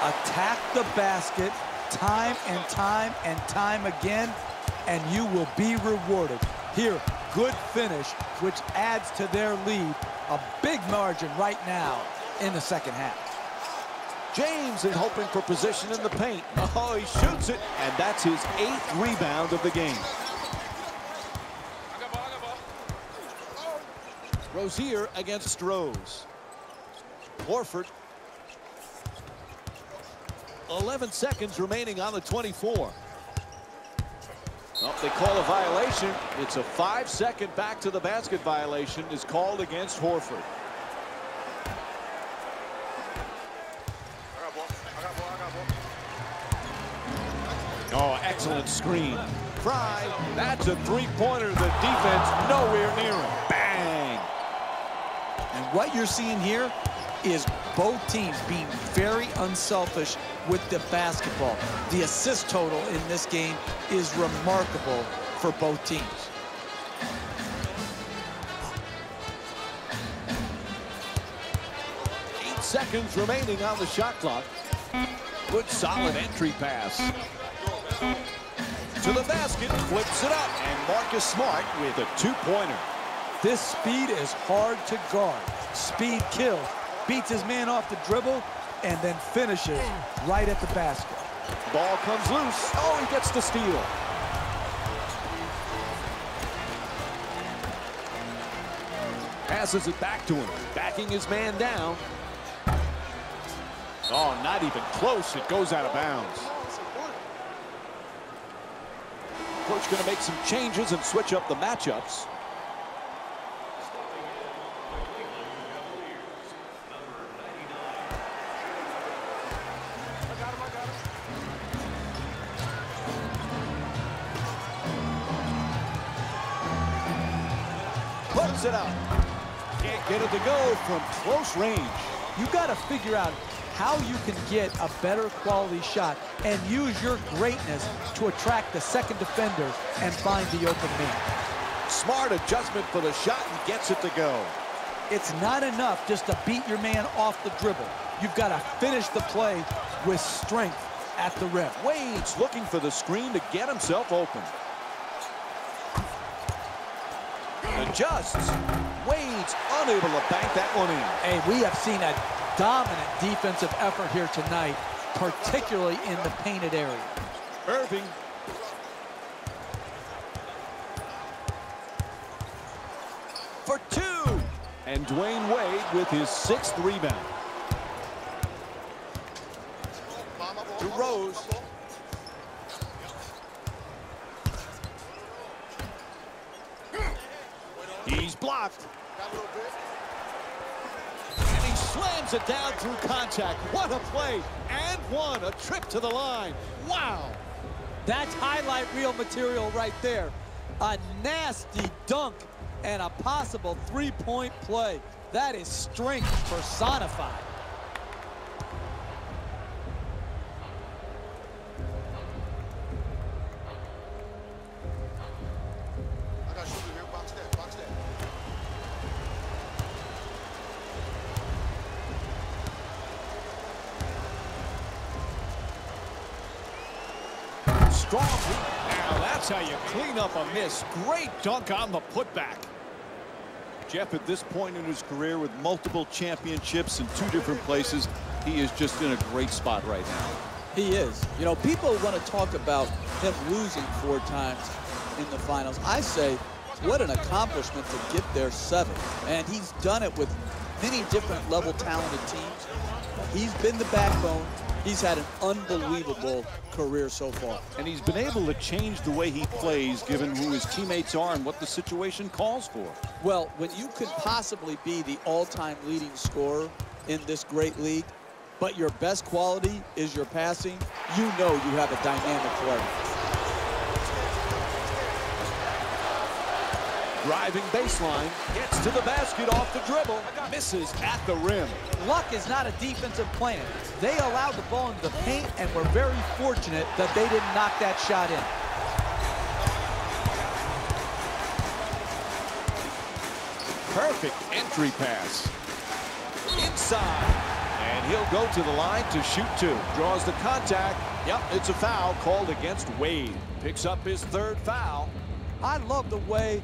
Attack the basket time and time and time again, and you will be rewarded. Here, good finish, which adds to their lead. A big margin right now in the second half. James is hoping for position in the paint. Oh, he shoots it, and that's his eighth rebound of the game. I got ball, I got ball. Rozier against Rose. Horford. 11 seconds remaining on the 24. Well, they call a violation. It's a five-second back to the basket violation is called against Horford. Oh, excellent screen. Frye, that's a three-pointer. The defense nowhere near him. Bang! And what you're seeing here is both teams being very unselfish with the basketball. The assist total in this game is remarkable for both teams. Eight seconds remaining on the shot clock. Good solid entry pass. To the basket, flips it up, and Marcus Smart with a two-pointer. This speed is hard to guard. Speed kills. Beats his man off the dribble and then finishes right at the basket. Ball comes loose. Oh, he gets the steal. Passes it back to him, backing his man down. Oh, not even close. It goes out of bounds. Coach going to make some changes and switch up the matchups. It up. Can't get it to go from close range. You got to figure out how you can get a better quality shot and use your greatness to attract the second defender and find the open man. Smart adjustment for the shot and gets it to go. It's not enough just to beat your man off the dribble. You've got to finish the play with strength at the rim. Wade's looking for the screen to get himself open. Adjusts. Wade's unable to bank that one in. Hey, we have seen a dominant defensive effort here tonight, particularly in the painted area. Irving. For two. And Dwyane Wade with his sixth rebound. To He's blocked. And he slams it down through contact. What a play. And one. A trip to the line. Wow. That's highlight reel material right there. A nasty dunk and a possible three-point play. That is strength personified. A miss. Great dunk on the putback. Jeff, at this point in his career with multiple championships in two different places, he is just in a great spot right now. He is. You know, people want to talk about him losing four times in the finals. I say, what an accomplishment to get there seven. And he's done it with many different level talented teams. He's been the backbone. He's had an unbelievable career so far. And he's been able to change the way he plays given who his teammates are and what the situation calls for. Well, when you could possibly be the all-time leading scorer in this great league, but your best quality is your passing, you know you have a dynamic player. Driving baseline. Gets to the basket off the dribble. Misses at the rim. Luck is not a defensive plan. They allowed the ball into the paint and were very fortunate that they didn't knock that shot in. Perfect entry pass. Inside. And he'll go to the line to shoot two. Draws the contact. Yep, it's a foul called against Wade. Picks up his third foul. I love the way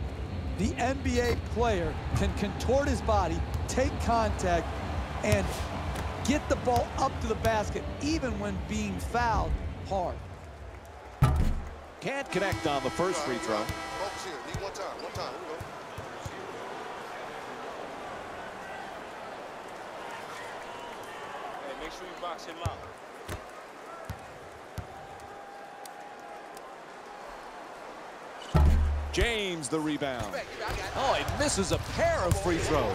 the NBA player can contort his body, take contact, and get the ball up to the basket, even when being fouled hard. Can't connect on the first free throw. Focus here. Need one time. One time. Here we go. Hey, make sure you box him out. James the rebound. Oh, he misses a pair of free throws.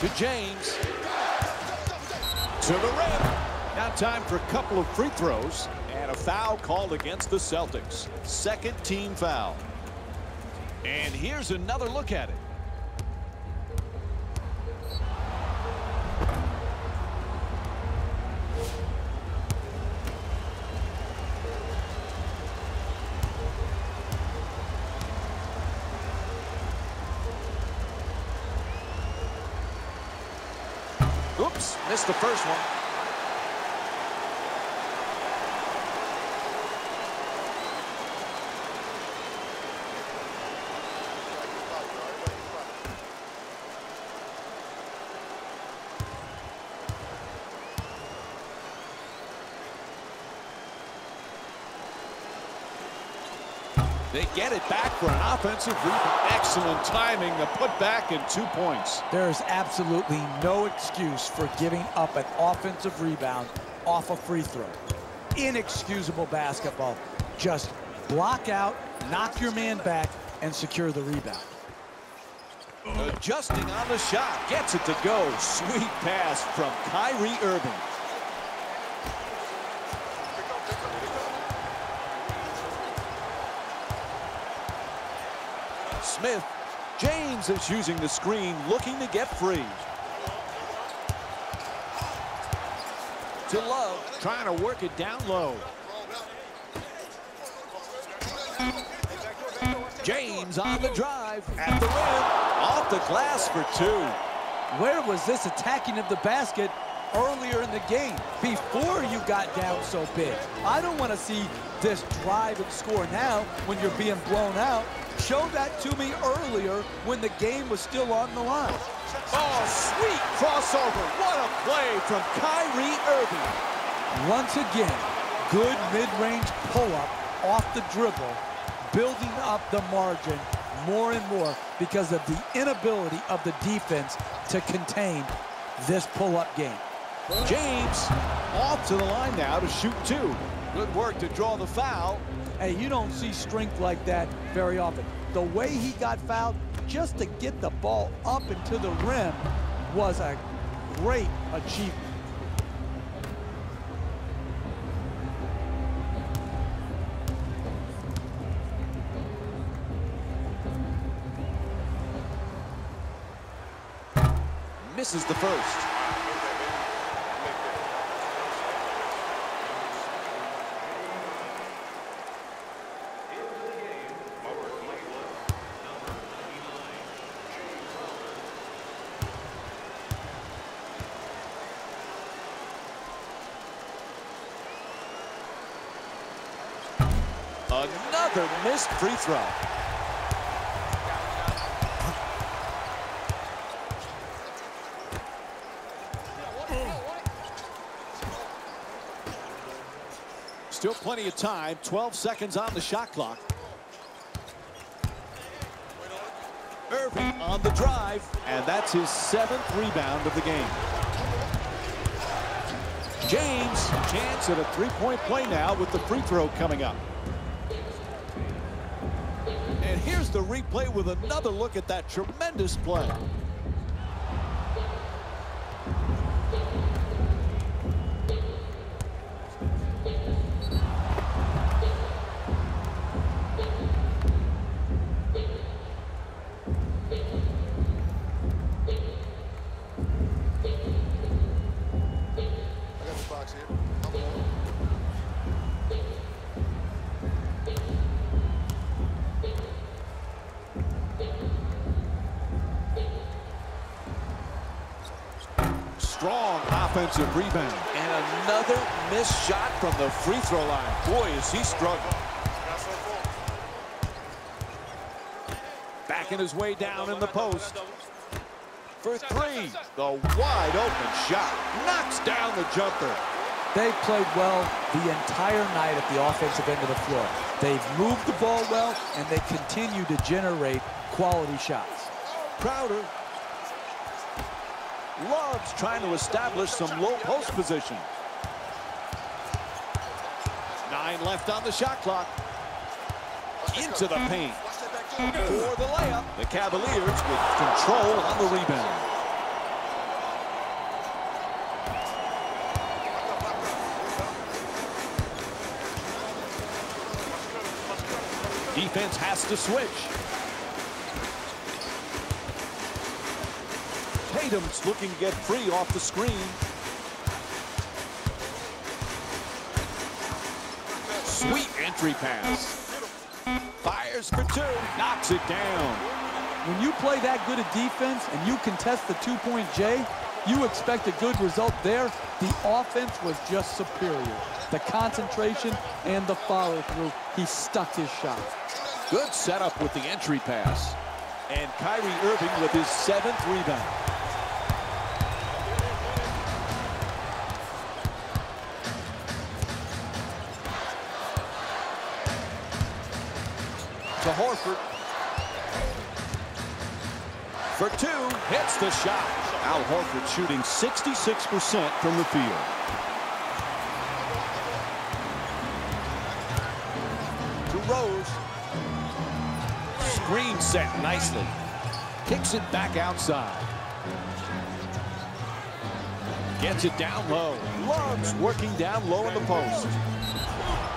To James. To the rim. Now time for a couple of free throws and a foul called against the Celtics. Second team foul. And here's another look at it. Oops, missed the first one. They get it back offensive rebound. Excellent timing. The put back and two points. There is absolutely no excuse for giving up an offensive rebound off a free throw. Inexcusable basketball. Just block out, knock your man back, and secure the rebound. Adjusting on the shot. Gets it to go. Sweet pass from Kyrie Irving. Smith. James is using the screen, looking to get free. To Love, trying to work it down low. James on the drive, at the rim, off the glass for two. Where was this attacking of the basket earlier in the game before you got down so big? I don't want to see this drive and score now when you're being blown out. Show that to me earlier when the game was still on the line. Oh, sweet crossover. What a play from Kyrie Irving. Once again, good mid-range pull-up off the dribble, building up the margin more and more. because of the inability of the defense to contain this pull-up game. James off to the line now to shoot two. Good work to draw the foul. Hey, you don't see strength like that very often. The way he got fouled just to get the ball up into the rim was a great achievement. Misses the first. Another missed free throw. Still plenty of time. 12 seconds on the shot clock. Irving on the drive, and that's his seventh rebound of the game. James, chance at a three-point play now with the free throw coming up. The replay with another look at that tremendous play. Rebound. And another missed shot from the free throw line. Boy, is he struggling. Got some phone. Backing his way down in the post. For three, the wide open shot. Knocks down the jumper. They played well the entire night at the offensive end of the floor. They've moved the ball well, and they continue to generate quality shots. Crowder loves trying to establish some low post position. Nine left on the shot clock. Into the paint. For the layup, the Cavaliers with control on the rebound. Defense has to switch. Tatum's looking to get free off the screen. Sweet entry pass. Fires for two. Knocks it down. When you play that good a defense and you contest the two-point J, you expect a good result there. The offense was just superior. The concentration and the follow-through, he stuck his shot. Good setup with the entry pass. And Kyrie Irving with his seventh rebound. To Horford. For two, hits the shot. Al Horford shooting 66% from the field. To Rose. Screen set nicely. Kicks it back outside. Gets it down low. Loves working down low in the post.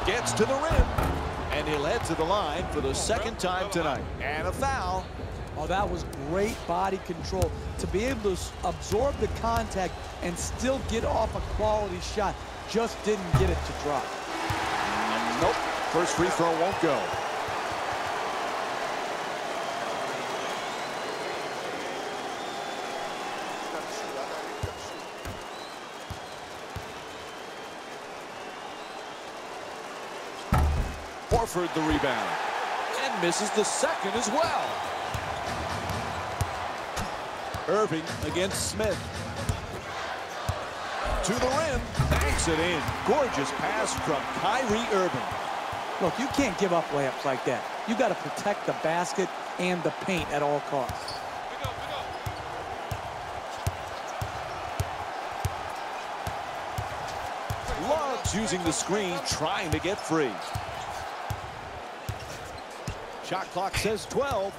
Gets to the rim. And he'll head to the line for the second time tonight. And a foul. Oh, that was great body control. To be able to absorb the contact and still get off a quality shot. Just didn't get it to drop. Nope. First free throw won't go. Got to shoot. I got to shoot. Horford the rebound. And misses the second as well. Irving against Smith. To the rim. Banks it in. Gorgeous pass from Kyrie Irving. Look, you can't give up layups like that. You got to protect the basket and the paint at all costs. Loves using the screen, trying to get free. Shot clock says 12.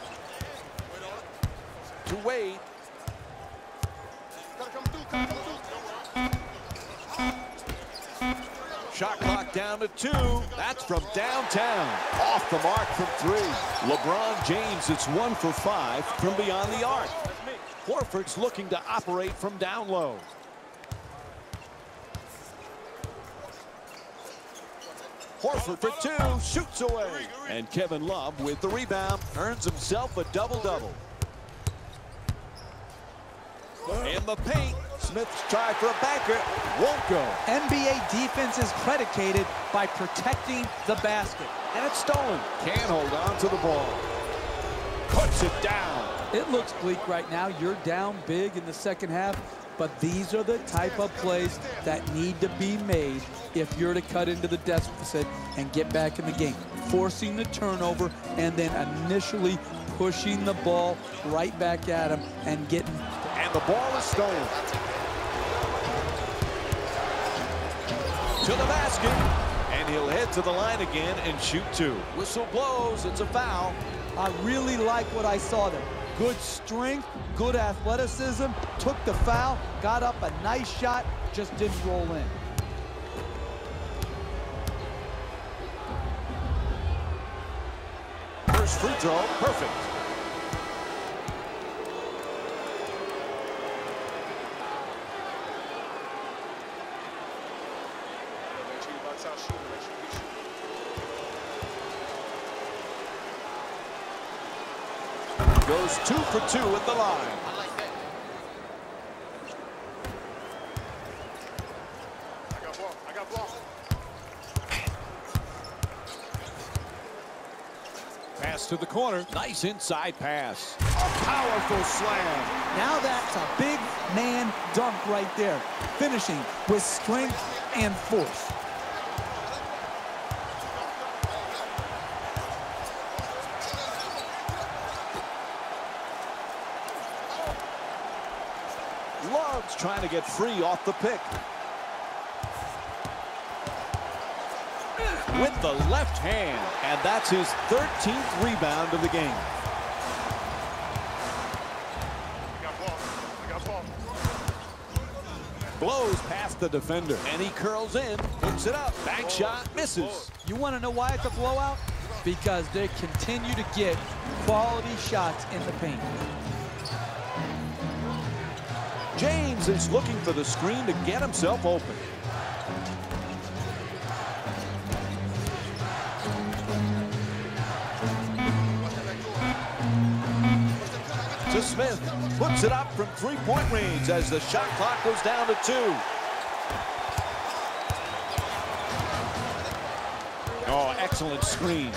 To Wade. Shot clock down to two. That's from downtown. Off the mark from three. LeBron James, it's one for five from beyond the arc. Horford's looking to operate from down low. Horford for two, shoots away. And Kevin Love with the rebound earns himself a double-double. In the paint, Smith's try for a banker, won't go. NBA defense is predicated by protecting the basket. And it's stolen. Can't hold on to the ball. Puts it down. It looks bleak right now. You're down big in the second half, but these are the type of plays that need to be made if you're to cut into the deficit and get back in the game. Forcing the turnover and then initially pushing the ball right back at him and getting... And the ball is stolen. To the basket. And he'll head to the line again and shoot two. Whistle blows. It's a foul. I really like what I saw there. Good strength, good athleticism, took the foul, got up a nice shot, just didn't roll in. First free throw, perfect. Goes two for two at the line. Pass to the corner. Nice inside pass. A powerful slam. Now that's a big man dunk right there, finishing with strength and force. Loves trying to get free off the pick. With the left hand. And that's his 13th rebound of the game. Blows past the defender. And he curls in. Puts it up. Bank shot. Misses. You want to know why it's a blowout? Because they continue to get quality shots in the paint. James is looking for the screen to get himself open. To Smith. Puts it up from three-point range as the shot clock goes down to two. Oh, excellent screen.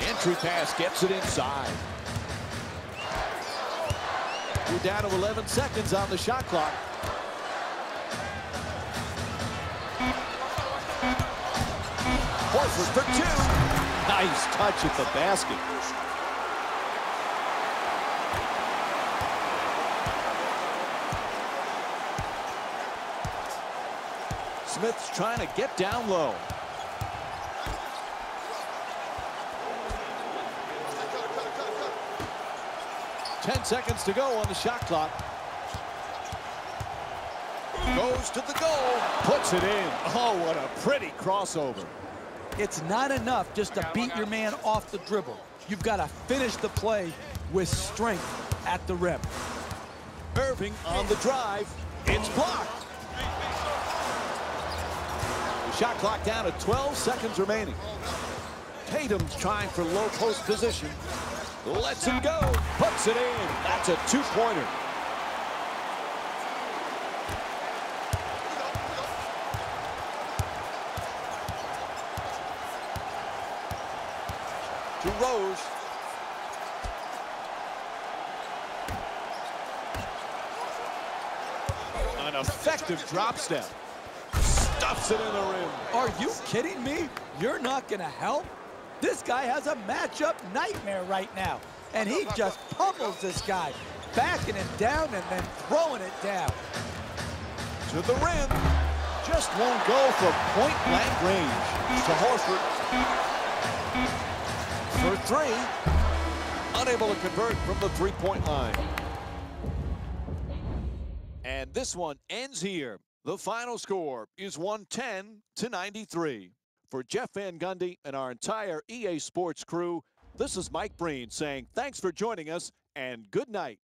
Entry pass gets it inside. We're down to 11 seconds on the shot clock. Horford for two. Nice touch at the basket. Smith's trying to get down low. Ten seconds to go on the shot clock. Goes to the goal, puts it in. Oh, what a pretty crossover. It's not enough just to beat your man off the dribble. You've got to finish the play with strength at the rim. Irving on the drive. It's blocked. The shot clock down to 12 seconds remaining. Tatum's trying for low post position. Lets him go. Puts it in. That's a two-pointer. To Rose. An effective drop step. Stuffs it in the rim. Are you kidding me? You're not going to help? This guy has a matchup nightmare right now. And he just pummels this guy, backing him down and then throwing it down. To the rim. Just won't go for point blank range. To Horford. For three. Unable to convert from the three-point line. And this one ends here. The final score is 110 to 93. For Jeff Van Gundy and our entire EA Sports crew, this is Mike Breen saying thanks for joining us and good night.